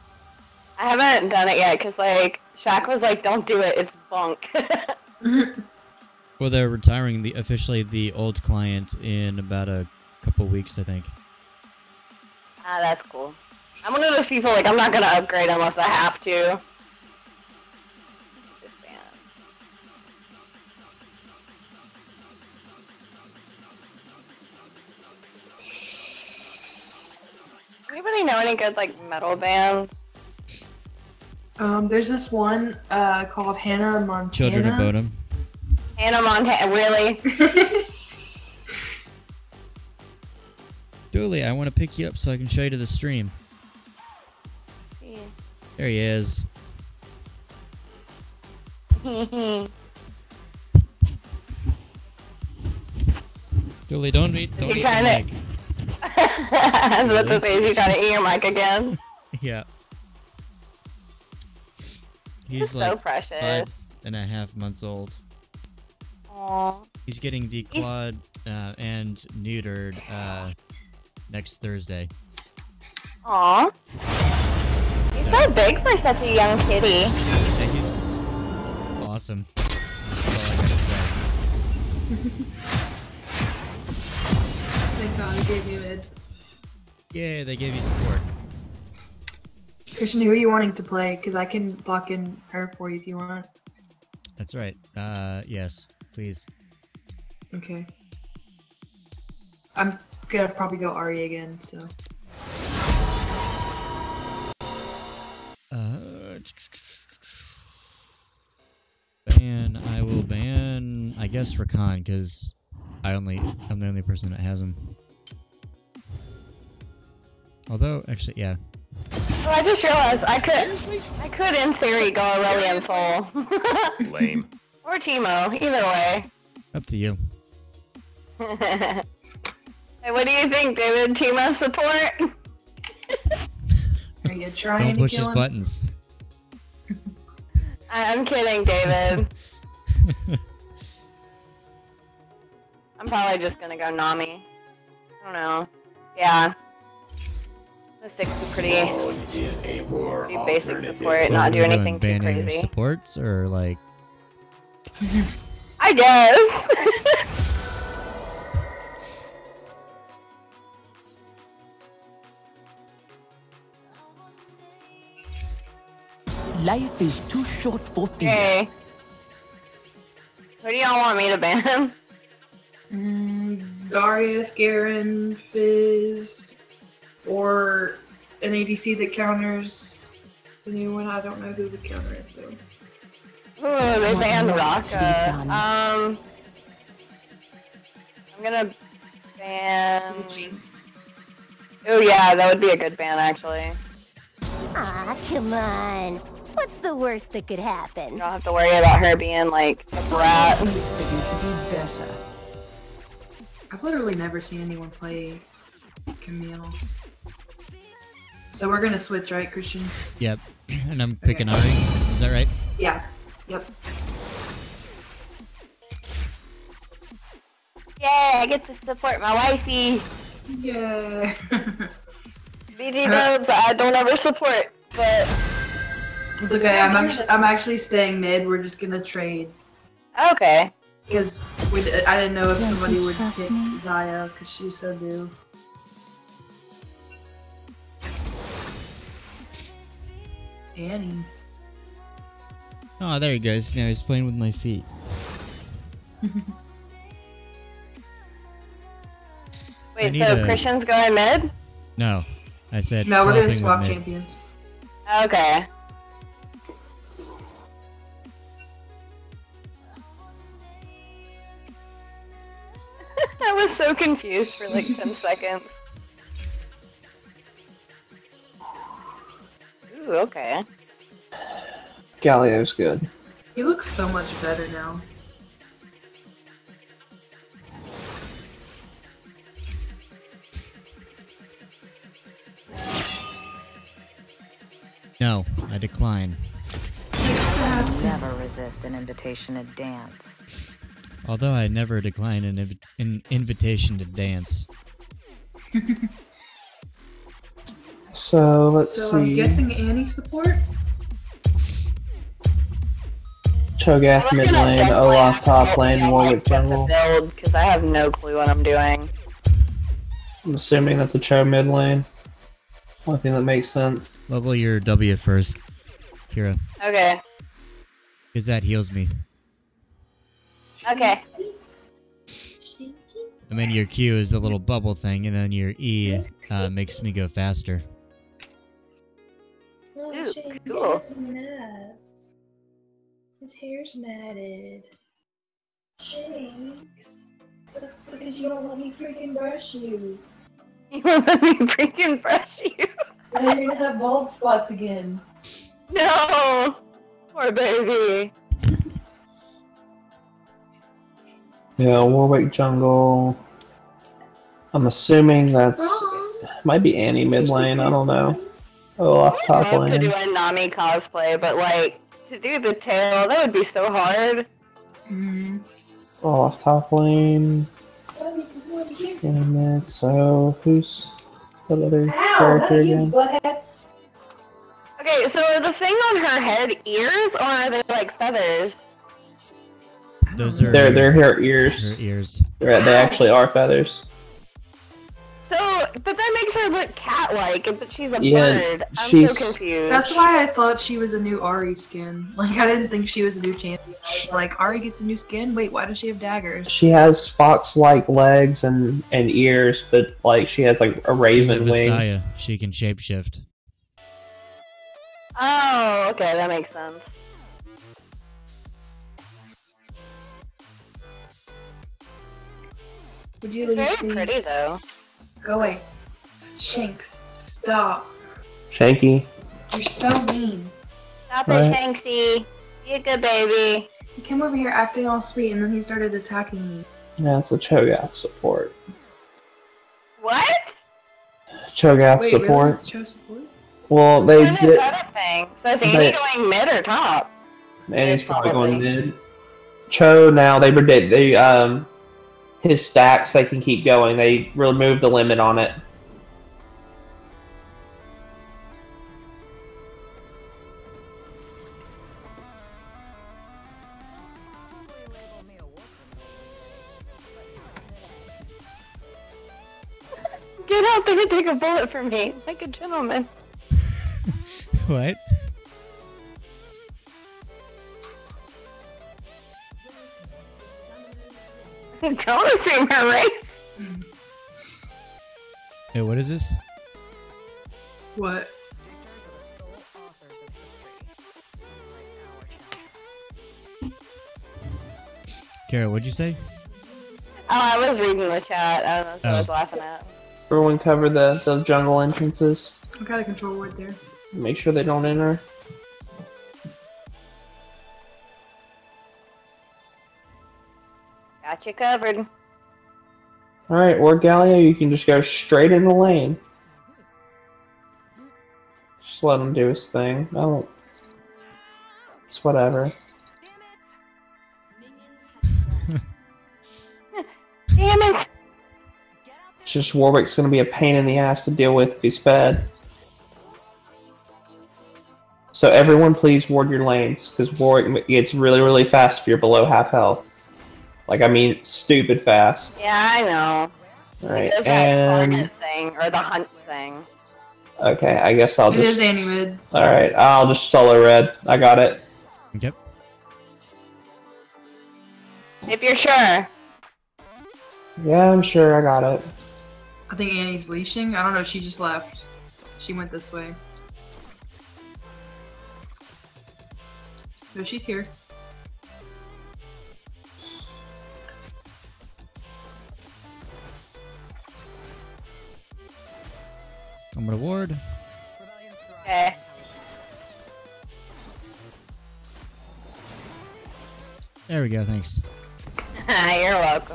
I haven't done it yet because like Shaq was like, "Don't do it. It's bunk." [laughs] Well, they're retiring the officially the old client in about a couple weeks, I think. ah, that's cool. I'm one of those people like I'm not gonna upgrade unless I have to. Anybody know any good like metal bands? Um, there's this one uh called Hannah Montana. Children of Bodom. Hannah Montana, really? [laughs] Dooley, I want to pick you up so I can show you to the stream. There he is. [laughs] Dooley, don't eat. Don't You eat the kinda- mic. I was about to say, is you trying to eat your mic again? Yeah. You're He's so like precious. five and a half months old. Aw. He's getting declawed uh, and neutered uh, next Thursday. Aw. He's so big for such a young kitty. Yeah, he's awesome. That's all I gotta say. Thank God he gave me mid. Yeah, they gave you support. Christian, who are you wanting to play? Because I can lock in her for you if you want. That's right. Uh, yes, please. Okay. I'm gonna probably go Ahri again, so. Uh, ban. I will ban. I guess Rakan because I only I'm the only person that has him. Although, actually, yeah. Oh, I just realized I could, I could in theory go Aurelion Sol. [laughs] Lame. or Teemo, either way. Up to you. hey, [laughs] what do you think, David? Teemo support? [laughs] Are you trying Don't to push kill his him? buttons. I- I'm kidding, David. I'm probably just gonna go Nami. I don't know. Yeah. The six is pretty, Clone is a poor pretty basic support, So not do anything too doing, banning crazy. supports or like I guess. [laughs] Life is too short for fear. okay. Who do y'all want me to ban? Mm, Darius, Garen, Fizz, or an ADC that counters the new one. I don't know who would counter it though. Ooh, they What banned needs Raka. Um, I'm gonna ban. Jinx. Oh yeah, that would be a good ban actually. Ah, come on. What's the worst that could You happen? don't have to worry about her being like a brat. To be better. I've literally never seen anyone play Camille. So we're gonna switch, right, Christian? Yep. [clears throat] And I'm picking Ahri. Is that right? Yeah. Yep. Yay, I get to support my wifey. Yeah. [laughs] BG dubs, I don't ever support, but it's okay. I'm actually I'm actually staying mid. We're just gonna trade okay. because we d- I didn't know if Don't somebody would trust pick me? Xayah because she's so new. Annie. Oh, there he goes. Now he's playing with my feet. [laughs] Wait, so a- Christian's going mid? No, I said No, we're gonna swap champions. Okay. [laughs] I was so confused for like 10 seconds. Ooh, okay. Galio's good. He looks so much better now. No, I decline. Never resist an invitation to dance. Although I never decline an, invi- an invitation to dance. [laughs] So let's so see. I'm guessing Annie support. Cho'Gath mid lane, Olaf top lane, Warwick jungle. Build, because I have no clue what I'm doing. I'm assuming that's a Cho mid lane. Only thing that makes sense. Level your W first, Kira, Okay. because that heals me. Okay. I mean, your Q is the little bubble thing, and then your E uh, makes me go faster. Ooh, cool. His hair's matted. Shanks. That's because you don't let me freaking brush you. You won't let me freaking brush you. Now you're gonna have bald spots again. No! Poor baby. Yeah, Warwick jungle. I'm assuming that's might be Annie mid lane. I don't know. Olaf top I'd love to do a Nami cosplay, but like, to do the tail, that would be so hard. Mm-hmm. Olaf top lane. Damn it. So who's the other character again? Okay, so are the thing on her head ears, or are they like feathers? Those are They're they're her ears. her ears. They're, they actually are feathers. So, but that makes her look cat-like, but she's a Yeah, bird. I'm she's- so confused. That's why I thought she was a new Ahri skin. [laughs] Like I didn't think she was a new champion. Like Ahri gets a new skin. Wait, why does she have daggers? She has fox-like legs and and ears, but like she has like a She's a raven wing. Vastaya. She can shapeshift. Oh, okay, that makes sense. Would you Very pretty though. Go away. Shanks, stop. Shanky. You're so mean. Stop Right. it, Shanksy. Be a good baby. He came over here acting all sweet, and then he started attacking me. Yeah, it's a Cho'Gath support. What? Cho'Gath Wait, support. really? Cho support? Well, they When is did. that a thing? So is They- going mid or top? And he's probably going mid. Cho now they did they um his stacks they can keep going. They remove the limit on it. Get out there and take a bullet for me, like a gentleman. [laughs] what? [laughs] Don't assume her race. Hey, what is this? What? Kara, what'd you say? Oh, I was reading the chat. I don't know, so I was Oh. laughing at. Everyone cover the, the jungle entrances. I got a control ward there. Make sure they don't enter. Got you covered. Alright, or Galio, you can just go straight in the lane. Just let him do his thing. I don't. It's whatever. [laughs] Damn it! It's just Warwick's gonna be a pain in the ass to deal with if he's fed. So everyone please ward your lanes, because Warwick gets really, really fast if you're below half health. Like, I mean, stupid fast. Yeah, I know. Alright, There's and... target thing, or the hunt thing. Okay, I guess I'll It just... is Annie mid. Alright, I'll just solo red. I got it. Yep. If you're sure. Yeah, I'm sure I got it. I think Annie's leashing. I don't know. She just left. She went this way. No, she's here. I'm gonna ward. Okay. There we go. Thanks. [laughs] You're welcome.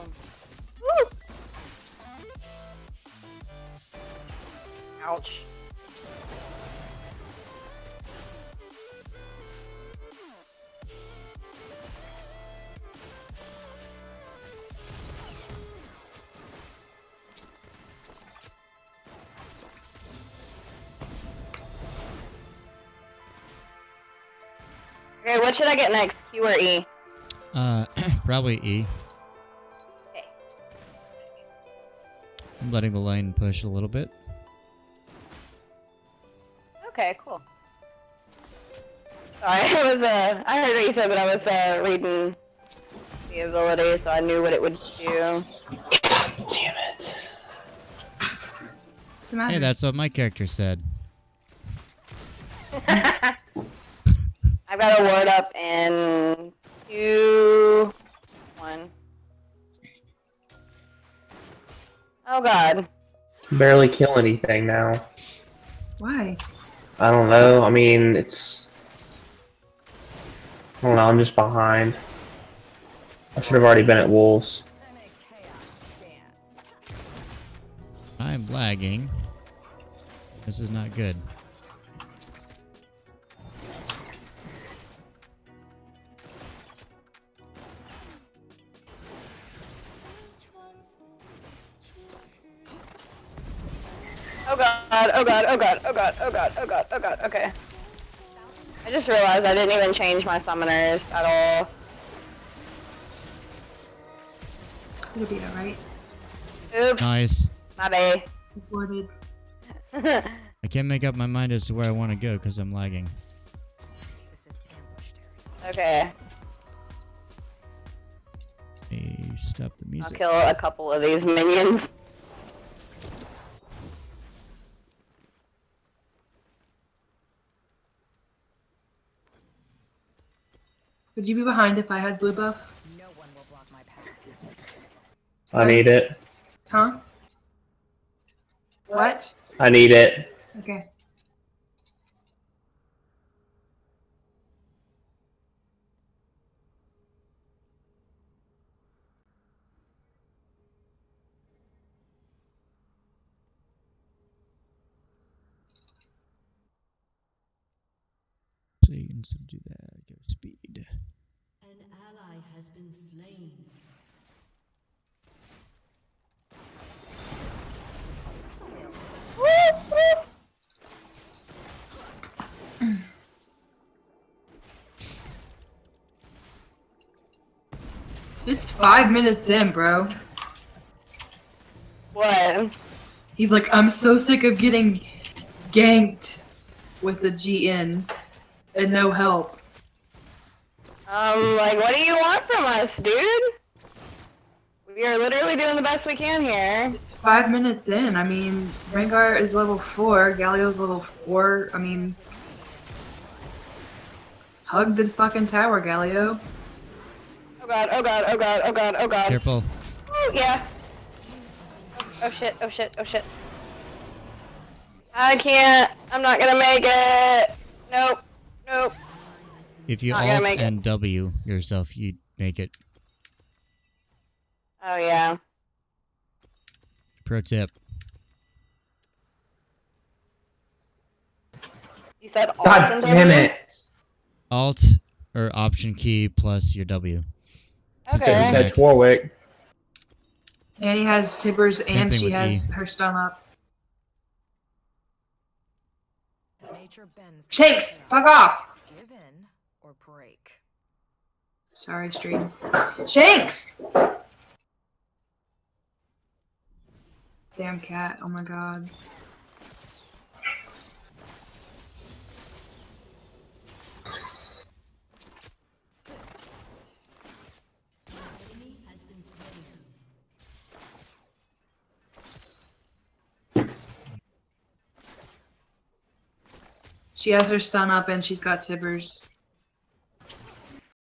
Get next? Q or E? Uh, [clears throat] probably E. Okay. I'm letting the lane push a little bit. Okay, cool. Sorry, [laughs] I was uh, I heard what you said, but I was uh, reading the ability, so I knew what it would do. [coughs] Damn it. What's the matter? Hey, that's what my character said. [laughs] I've got a word up in two, one. Oh god. Barely kill anything now. Why? I don't know. I mean, it's. I don't know. I'm just behind. I should have already been at Wolves. I'm lagging. This is not good. Just realized I didn't even change my summoners at all. It'll be alright. Oops, Nice. my bad. Reported. [laughs] I can't make up my mind as to where I want to go because I'm lagging. okay, Hey, stop the I'll music. kill a couple of these minions. Would you be behind if I had blue buff? No one will block my path. I need it. Huh? What? I need it. Okay. So you can subdue that. Go speed. An ally has been slain. It's five minutes in, bro. What? He's like, I'm so sick of getting ganked with the GN and no help. Um, like, what do you want from us, dude? We are literally doing the best we can here. It's five minutes in. I mean, Rengar is level four, Galio's level four. I mean, hug the fucking tower, Galio. Oh god, oh god, oh god, oh god, oh god. Careful. Oh, yeah. Oh, oh shit, oh shit, oh shit. I can't. I'm not gonna make it. Nope. Nope. If you oh, Not gonna alt make it. and W yourself, you'd make it. Oh yeah. Pro tip. You said alt God and damn W? it. Alt or Option key plus your W. Since Okay. it catch Warwick. Annie has Tibbers Same and she has E. her stun up. Nature bends. to Shanks, fuck off! Give in or break. Sorry, stream. Shanks! Damn cat, oh my god. She has her stun up and she's got Tibbers.